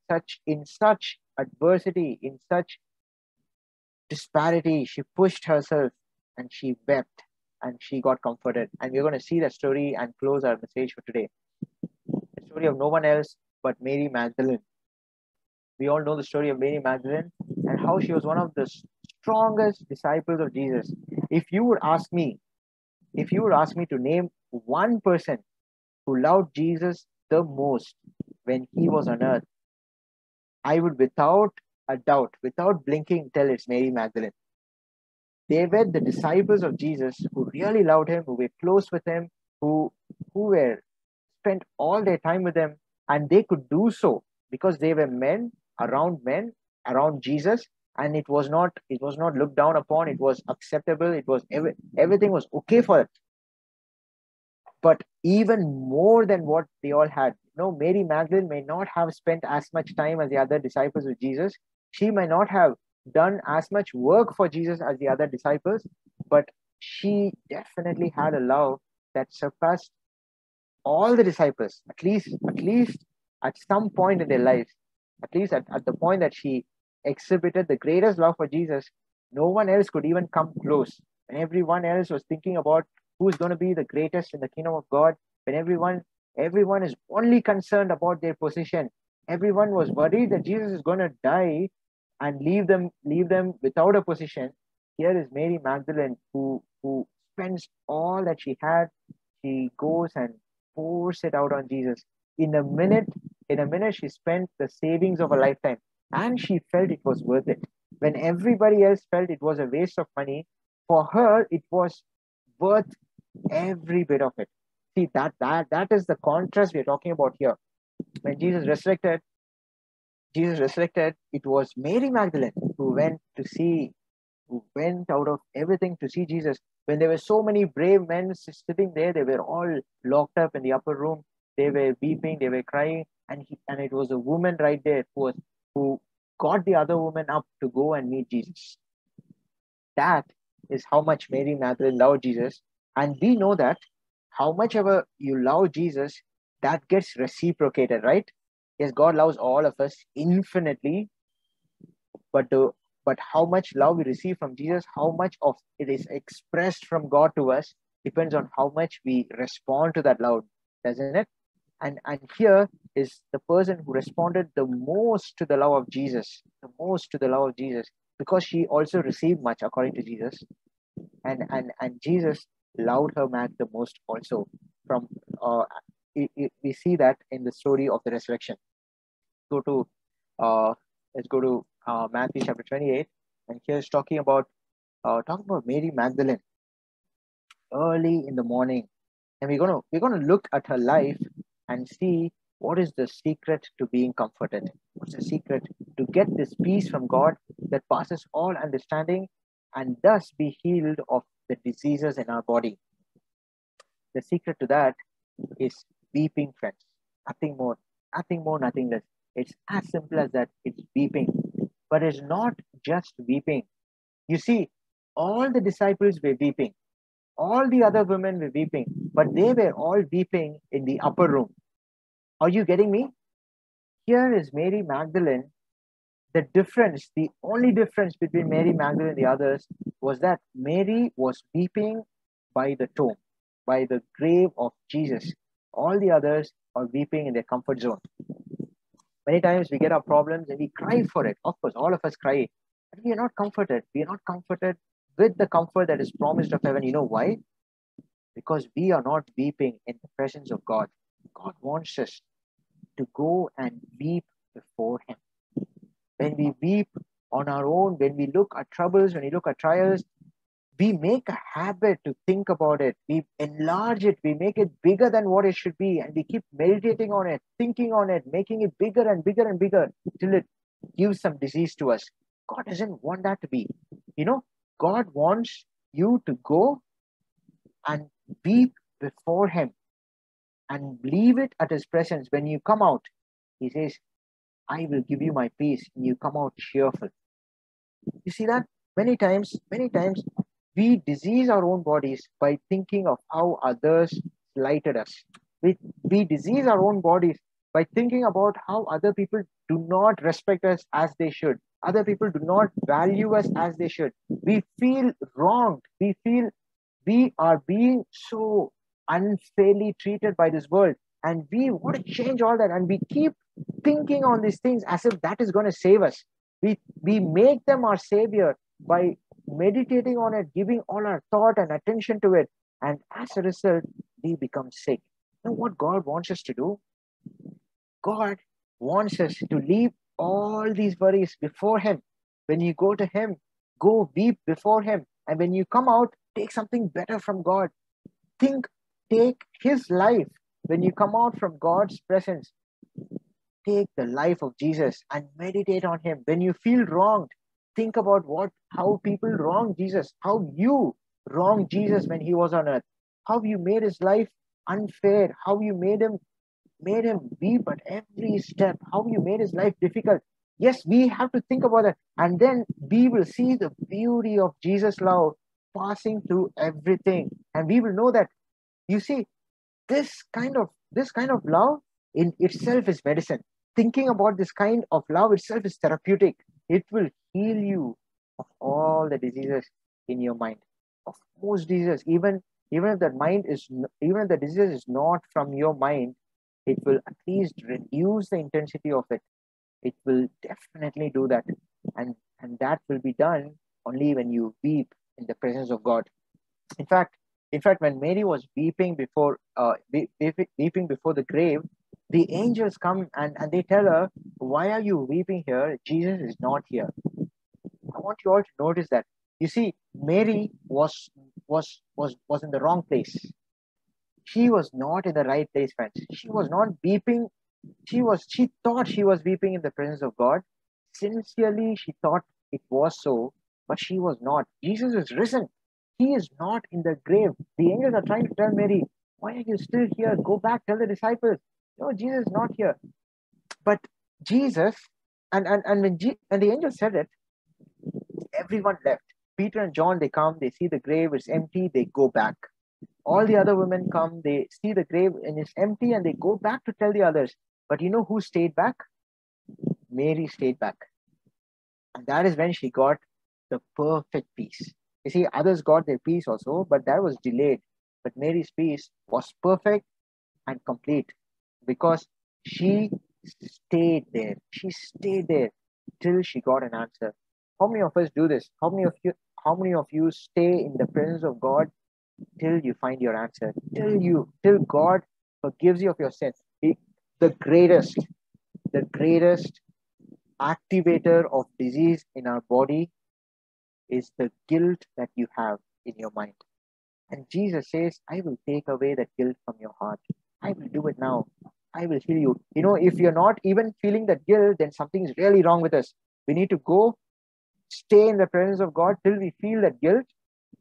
such in such adversity, in such disparity, she pushed herself and she wept and she got comforted. And we're going to see that story and close our message for today. The story of no one else but Mary Magdalene. We all know the story of Mary Magdalene and how she was one of the strongest disciples of Jesus. If you would ask me, if you would ask me to name one person who loved Jesus the most when he was on earth, I would without a doubt, without blinking, tell it's Mary Magdalene. They were the disciples of Jesus who really loved him, who were close with him, who, who were spent all their time with him, and they could do so because they were men around men, around Jesus, and it was not it was not looked down upon, it was acceptable, it was every, everything was okay for it. But even more than what they all had, you know, Mary Magdalene may not have spent as much time as the other disciples with Jesus. She may not have done as much work for Jesus as the other disciples, but she definitely had a love that surpassed all the disciples, at least, at least at some point in their lives, at least at, at the point that she exhibited the greatest love for Jesus, no one else could even come close. And everyone else was thinking about who's going to be the greatest in the kingdom of God. When everyone everyone is only concerned about their position, everyone was worried that Jesus is going to die and leave them leave them without a position. Here is Mary Magdalene who who spends all that she had. She goes and pours it out on Jesus. In a minute, in a minute, she spent the savings of a lifetime and she felt it was worth it. When everybody else felt it was a waste of money, for her, it was worth every bit of it. See, that, that, that is the contrast we're talking about here. When Jesus resurrected, Jesus resurrected, it was Mary Magdalene who went to see, who went out of everything to see Jesus. When there were so many brave men sitting there, they were all locked up in the upper room. They were weeping, they were crying, and he, and it was a woman right there who was who got the other woman up to go and meet Jesus. That is how much Mary Magdalene loved Jesus. And we know that how much ever you love Jesus, that gets reciprocated, right? Yes, God loves all of us infinitely, but the but how much love we receive from Jesus, how much of it is expressed from God to us, depends on how much we respond to that love, doesn't it? And and here is the person who responded the most to the love of Jesus, the most to the love of Jesus, because she also received much according to Jesus. And and and Jesus loved her back the most also from uh we see that in the story of the resurrection go to uh let's go to uh, matthew chapter 28 and here's talking about uh talking about mary magdalene early in the morning and we're gonna we're gonna look at her life and see what is the secret to being comforted what's the secret to get this peace from god that passes all understanding and thus be healed of the diseases in our body. The secret to that is weeping, friends. Nothing more, nothing more, nothing less. It's ah. as simple as that. It's weeping. But it's not just weeping. You see, all the disciples were weeping. All the other women were weeping, but they were all weeping in the upper room. Are you getting me? Here is Mary Magdalene the difference, the only difference between Mary Magdalene and the others was that Mary was weeping by the tomb, by the grave of Jesus. All the others are weeping in their comfort zone. Many times we get our problems and we cry for it. Of course, all of us cry, but we are not comforted. We are not comforted with the comfort that is promised of heaven. You know why? Because we are not weeping in the presence of God. God wants us to go and weep before Him when we weep on our own, when we look at troubles, when we look at trials, we make a habit to think about it. We enlarge it. We make it bigger than what it should be. And we keep meditating on it, thinking on it, making it bigger and bigger and bigger till it gives some disease to us. God doesn't want that to be. You know, God wants you to go and be before Him and leave it at His presence. When you come out, He says, I will give you my peace. And you come out cheerful. You see that? Many times, many times, we disease our own bodies by thinking of how others slighted us. We, we disease our own bodies by thinking about how other people do not respect us as they should. Other people do not value us as they should. We feel wronged. We feel we are being so unfairly treated by this world. And we want to change all that. And we keep thinking on these things as if that is going to save us. We, we make them our savior by meditating on it, giving all our thought and attention to it. And as a result, we become sick. Know what God wants us to do? God wants us to leave all these worries before Him. When you go to Him, go weep before Him. And when you come out, take something better from God. Think, take His life. When you come out from God's presence, take the life of Jesus and meditate on him. When you feel wronged, think about what how people wrong Jesus, how you wronged Jesus when he was on earth, how you made his life unfair, how you made him made him weep at every step, how you made his life difficult. Yes, we have to think about that. And then we will see the beauty of Jesus' love passing through everything. And we will know that, you see, this kind of this kind of love in itself is medicine thinking about this kind of love itself is therapeutic. it will heal you of all the diseases in your mind. Of most diseases. Even even if the mind is even if the disease is not from your mind it will at least reduce the intensity of it. It will definitely do that. And and that will be done only when you weep in the presence of god. In fact in fact when mary was weeping before uh we- weep- weeping before the grave the angels come and, and they tell her why are you weeping here? Jesus is not here want you all to notice that. You see mary was was was was in the wrong place. She was not in the right place friends. She was not weeping she was she thought she was weeping in the presence of god. Sincerely she thought it was so but she was not. Jesus is risen. He is not in the grave. The angels are trying to tell mary why are you still here? Go back tell the disciples. No jesus is not here. But jesus and and, and when Je- and the angel said it everyone left. Peter and john they come they see the grave is empty they go back. All the other women come they see the grave and it's empty and they go back to tell the others. But you know who stayed back? Mary stayed back. And that is when she got the perfect peace. You see others got their peace also but that was delayed. But mary's peace was perfect and complete because she stayed there. She stayed there till she got an answer how many of us do this? How many of you how many of you stay in the presence of god till you find your answer? Till you till god forgives you of your sin He- the greatest the greatest activator of disease in our body is the guilt that you have in your mind. And jesus says i will take away that guilt from your heart. I will do it now. I will heal you. You know if you're not even feeling that guilt then something is really wrong with us. We need to go stay in the presence of god till we feel that guilt.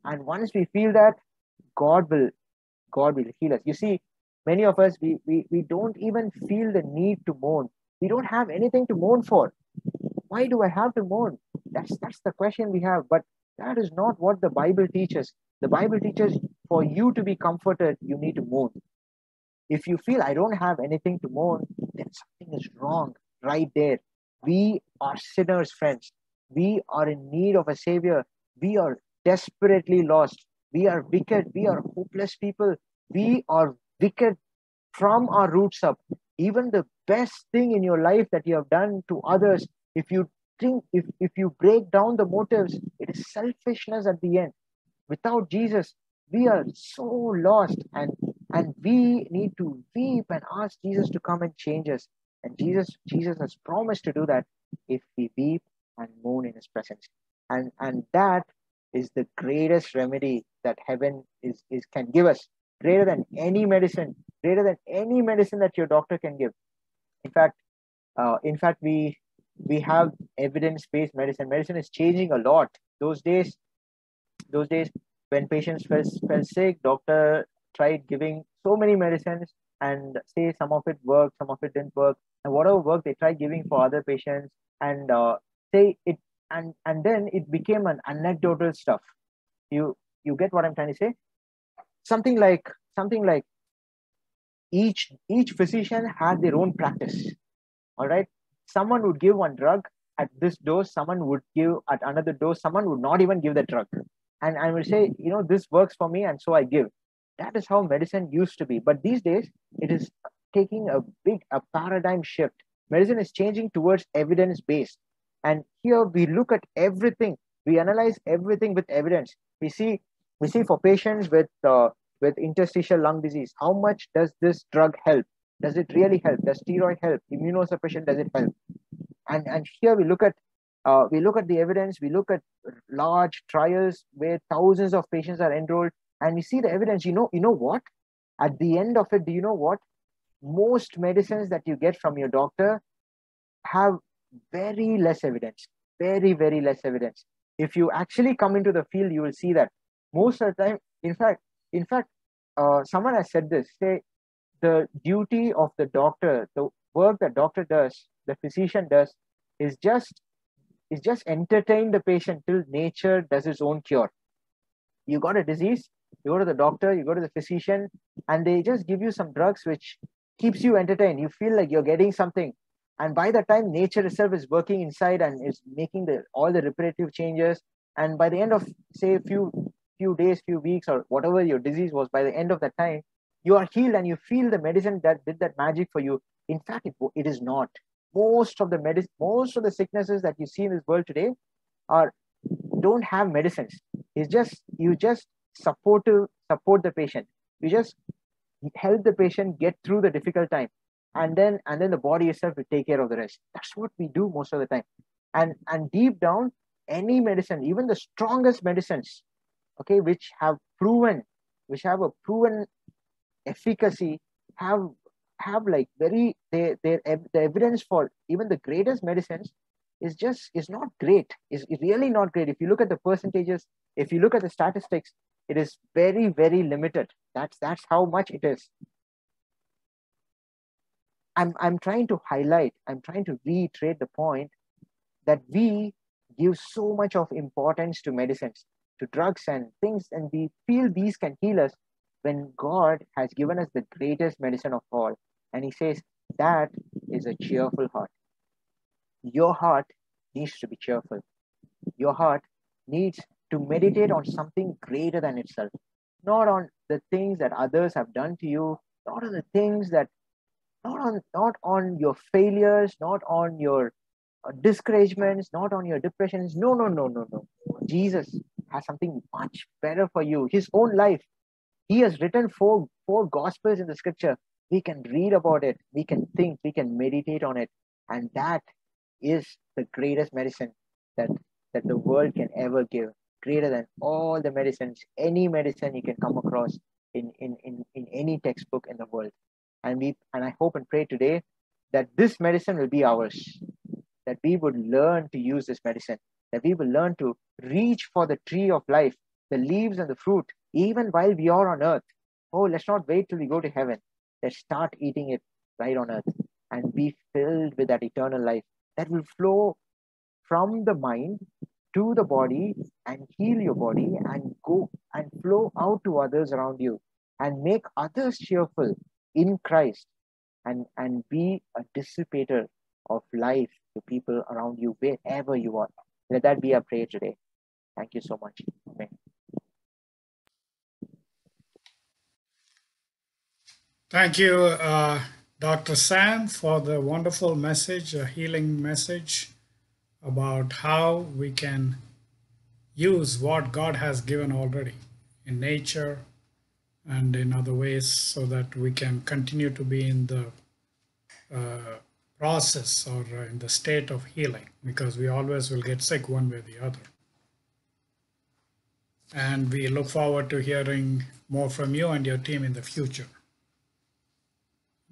And once we feel that god will god will heal us. You see many of us we, we we don't even feel the need to mourn. We don't have anything to mourn for. Why do i have to mourn? That's that's the question we have. But that is not what the bible teaches. The bible teaches for you to be comforted you need to mourn. If you feel i don't have anything to mourn then something is wrong right there. We are sinners friends we are in need of a savior. We are desperately lost. We are wicked. We are hopeless people. We are wicked from our roots up. Even the best thing in your life that you have done to others if you think if, if you break down the motives it is selfishness at the end. Without jesus we are so lost and and we need to weep and ask jesus to come and change us. And jesus jesus has promised to do that if we weep and mourn in his presence. And and that is the greatest remedy that heaven is, is can give us. Greater than any medicine greater than any medicine that your doctor can give. In fact uh, in fact we we have evidence-based medicine. Medicine is changing a lot. Those days those days when patients fell, sick doctor tried giving so many medicines and say some of it worked some of it didn't work. And whatever worked they tried giving for other patients and uh, say it and and then it became an anecdotal stuff. You you get what i'm trying to say? Something like something like each each physician had their own practice all right? Someone would give one drug at this dose someone would give at another dose someone would not even give the drug. And i will say you know this works for me and so i give. That is how medicine used to be. But these days it is taking a big a paradigm shift. Medicine is changing towards evidence based and here we look at everything. We analyze everything with evidence. We see we see for patients with uh, with interstitial lung disease how much does this drug help? Does it really help? Does steroid help? Immunosuppression does it help? And and here we look at uh, we look at the evidence. We look at large trials where thousands of patients are enrolled and we see the evidence. You know you know what? At the end of it do you know what? Most medicines that you get from your doctor have very less evidence very very less evidence. If you actually come into the field you will see that most of the time in fact in fact uh, someone has said this say the duty of the doctor the work that doctor does the physician does is just is just entertain the patient till nature does its own cure. You got a disease you go to the doctor you go to the physician and they just give you some drugs which keeps you entertained. You feel like you're getting something and by the time nature itself is working inside and is making the all the reparative changes and by the end of say a few few days few weeks or whatever your disease was by the end of that time you are healed and you feel the medicine that did that magic for you. In fact it, it is not. Most of the medicine most of the sicknesses that you see in this world today are don't have medicines. It's just you just support to support the patient. You just help the patient get through the difficult time Mm. and then and then the body itself will take care of the rest. That's what we do most of the time. And and deep down any medicine even the strongest medicines okay which have proven which have a proven efficacy have have like very they they the evidence for even the greatest medicines is just is not great. Is really not great. If you look at the percentages if you look at the statistics it is very very limited. That's that's how much it is i'm i'm trying to highlight i'm trying to reiterate the point that we give so much of importance to medicines to drugs and things and we feel these can heal us when god has given us the greatest medicine of all. And he says that is a cheerful heart. Your heart needs to be cheerful. Your heart needs to meditate on something greater than itself not on the things that others have done to you not on the things that not on not on your failures not on your uh, discouragements not on your depressions. No no no no no. Jesus has something much better for you. His own life. He has written four four gospels in the scripture. We can read about it. We can think. We can meditate on it. And that is the greatest medicine that that the world can ever give. Greater than all the medicines any medicine you can come across in in in, in any textbook in the world and we and i hope and pray today that this medicine will be ours that we would learn to use this medicine that we will learn to reach for the tree of life the leaves and the fruit even while we are on earth. Oh let's not wait till we go to heaven. Let's start eating it right on earth and be filled with that eternal life that will flow from the mind to the body and heal your body and go and flow out to others around you and make others cheerful in Christ and, and be a dissipator of life to people around you wherever you are. Let that be our prayer today. Thank you so much. Amen. Thank you, uh, Dr. Sam, for the wonderful message, a healing message about how we can use what God has given already in nature and in other ways so that we can continue to be in the uh, process or in the state of healing because we always will get sick one way or the other. And we look forward to hearing more from you and your team in the future.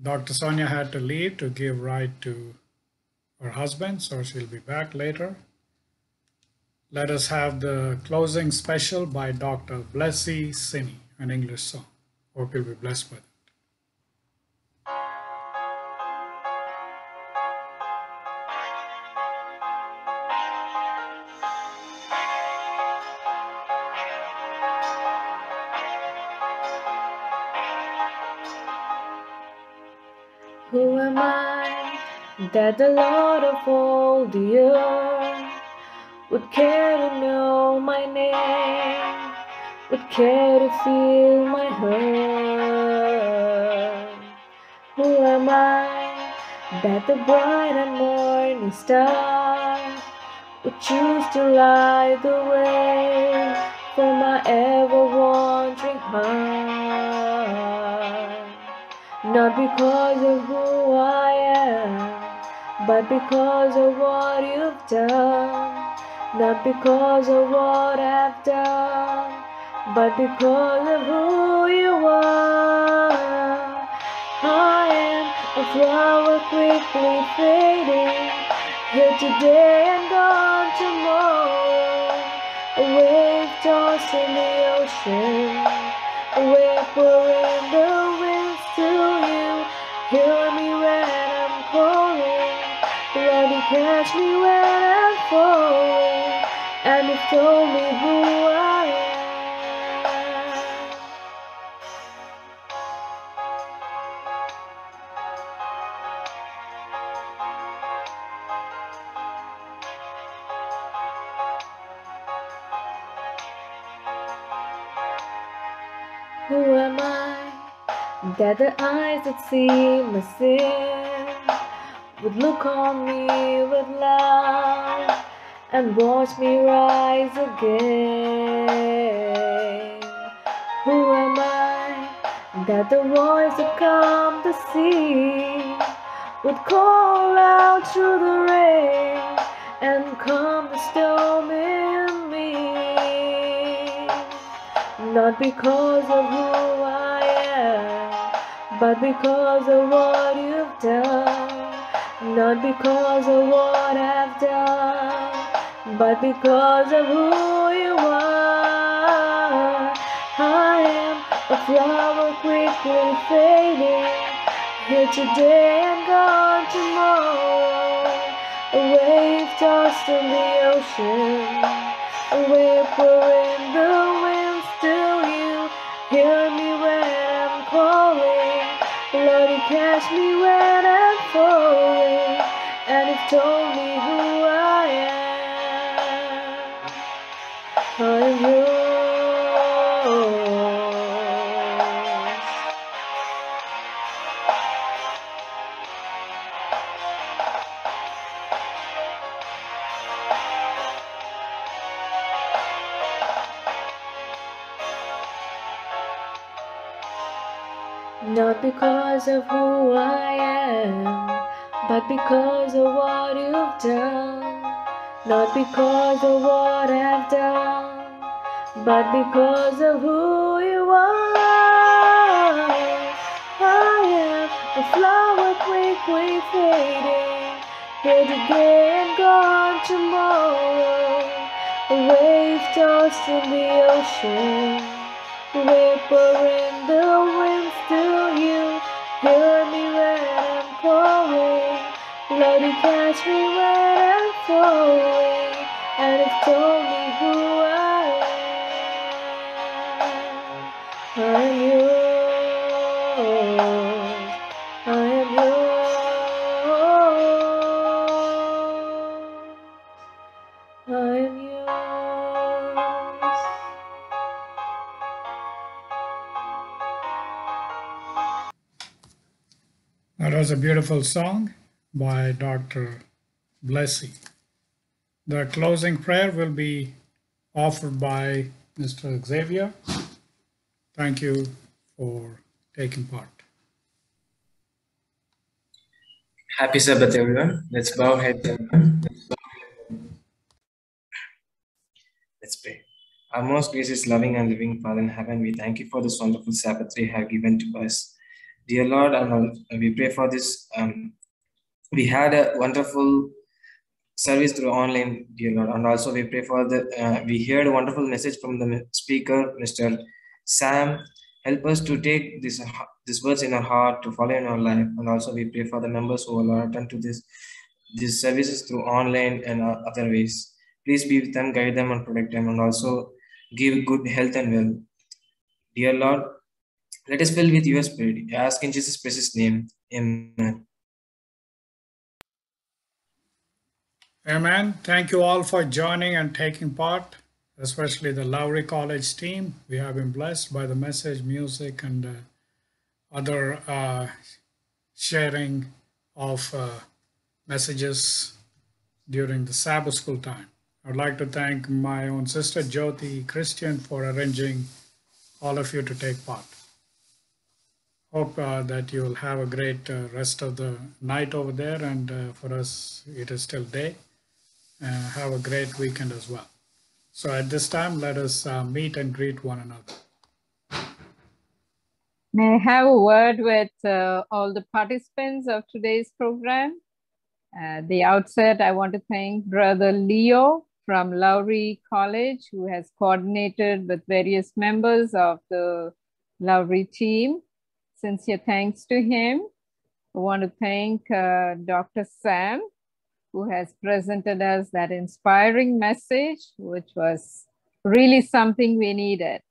Dr. Sonia had to leave to give right to her husband, so she'll be back later. Let us have the closing special by Dr. Blessy Sini, an English song. Hope you'll be blessed by it. Who am I that the Lord of all the earth would care care to feel my hurt? Who am I that the bright and morning star would choose to light the way for my ever wandering heart? Not because of who I am, but because of what you've done. Not because of what I've done, but because of who you are. I am a flower quickly fading, here today and gone tomorrow. A wave tossed in the ocean, a vapor in the winds to you. Hear me when I'm calling, Lord, you catch me when I'm falling, and you told me that the eyes that see my sin would look on me with love and watch me rise again. Who am I that the voice that come to see would call out through the rain and calm the storm in me? Not because of who but because of what you've done. Not because of what I've done, but because of who you are. I am a flower quickly fading, here today and gone tomorrow. A wave tossed in the ocean, a in me when I'm falling, and you've told because of who I am, but because of what you've done. Not because of what I've done, but because of who you are. I am a flower quickly fading, here today and gone tomorrow. A wave tossed in the ocean, vapor in the wind. Still, I'm and have told me who I am. I'm yours. I am yours. I am yours. That was a beautiful song by Dr. Blessy. The closing prayer will be offered by Mr. Xavier. Thank you for taking part. Happy Sabbath, everyone. Let's bow everyone. Let's. Let's pray. Our most gracious, loving, and living Father in heaven, we thank you for this wonderful Sabbath you have given to us. Dear Lord, and we pray for this. Um, we had a wonderful service through online, dear Lord, and also we pray for the. Uh, we heard a wonderful message from the speaker, Mr. Sam. Help us to take this these words in our heart to follow in our life, and also we pray for the members who will attend to this these services through online and uh, other ways. Please be with them, guide them, and protect them, and also give good health and well. Dear Lord, let us fill with your spirit. I ask in Jesus' precious name. Amen. Amen. Thank you all for joining and taking part, especially the Lowry College team. We have been blessed by the message, music, and uh, other uh, sharing of uh, messages during the Sabbath school time. I would like to thank my own sister Jyoti Christian for arranging all of you to take part. Hope uh, that you will have a great uh, rest of the night over there, and uh, for us, it is still day. Uh, have a great weekend as well. So at this time, let us uh, meet and greet one another. May I have a word with uh, all the participants of today's program? At the outset, I want to thank Brother Leo from Lowry College, who has coordinated with various members of the Lowry team. Sincere thanks to him. I want to thank uh, Dr. Sam, who has presented us that inspiring message, which was really something we needed.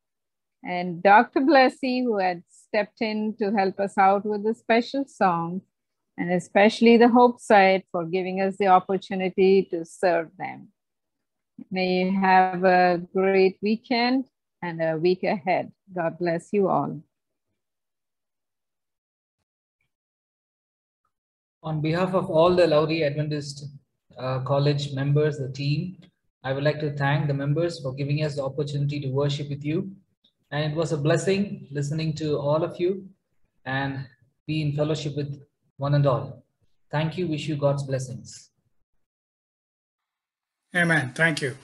And Dr. Blessy, who had stepped in to help us out with the special song, and especially the HopeSide for giving us the opportunity to serve them. May you have a great weekend and a week ahead. God bless you all. On behalf of all the Lowry Adventist uh, College members, the team, I would like to thank the members for giving us the opportunity to worship with you. And it was a blessing listening to all of you and be in fellowship with one and all. Thank you. Wish you God's blessings. Amen. Thank you.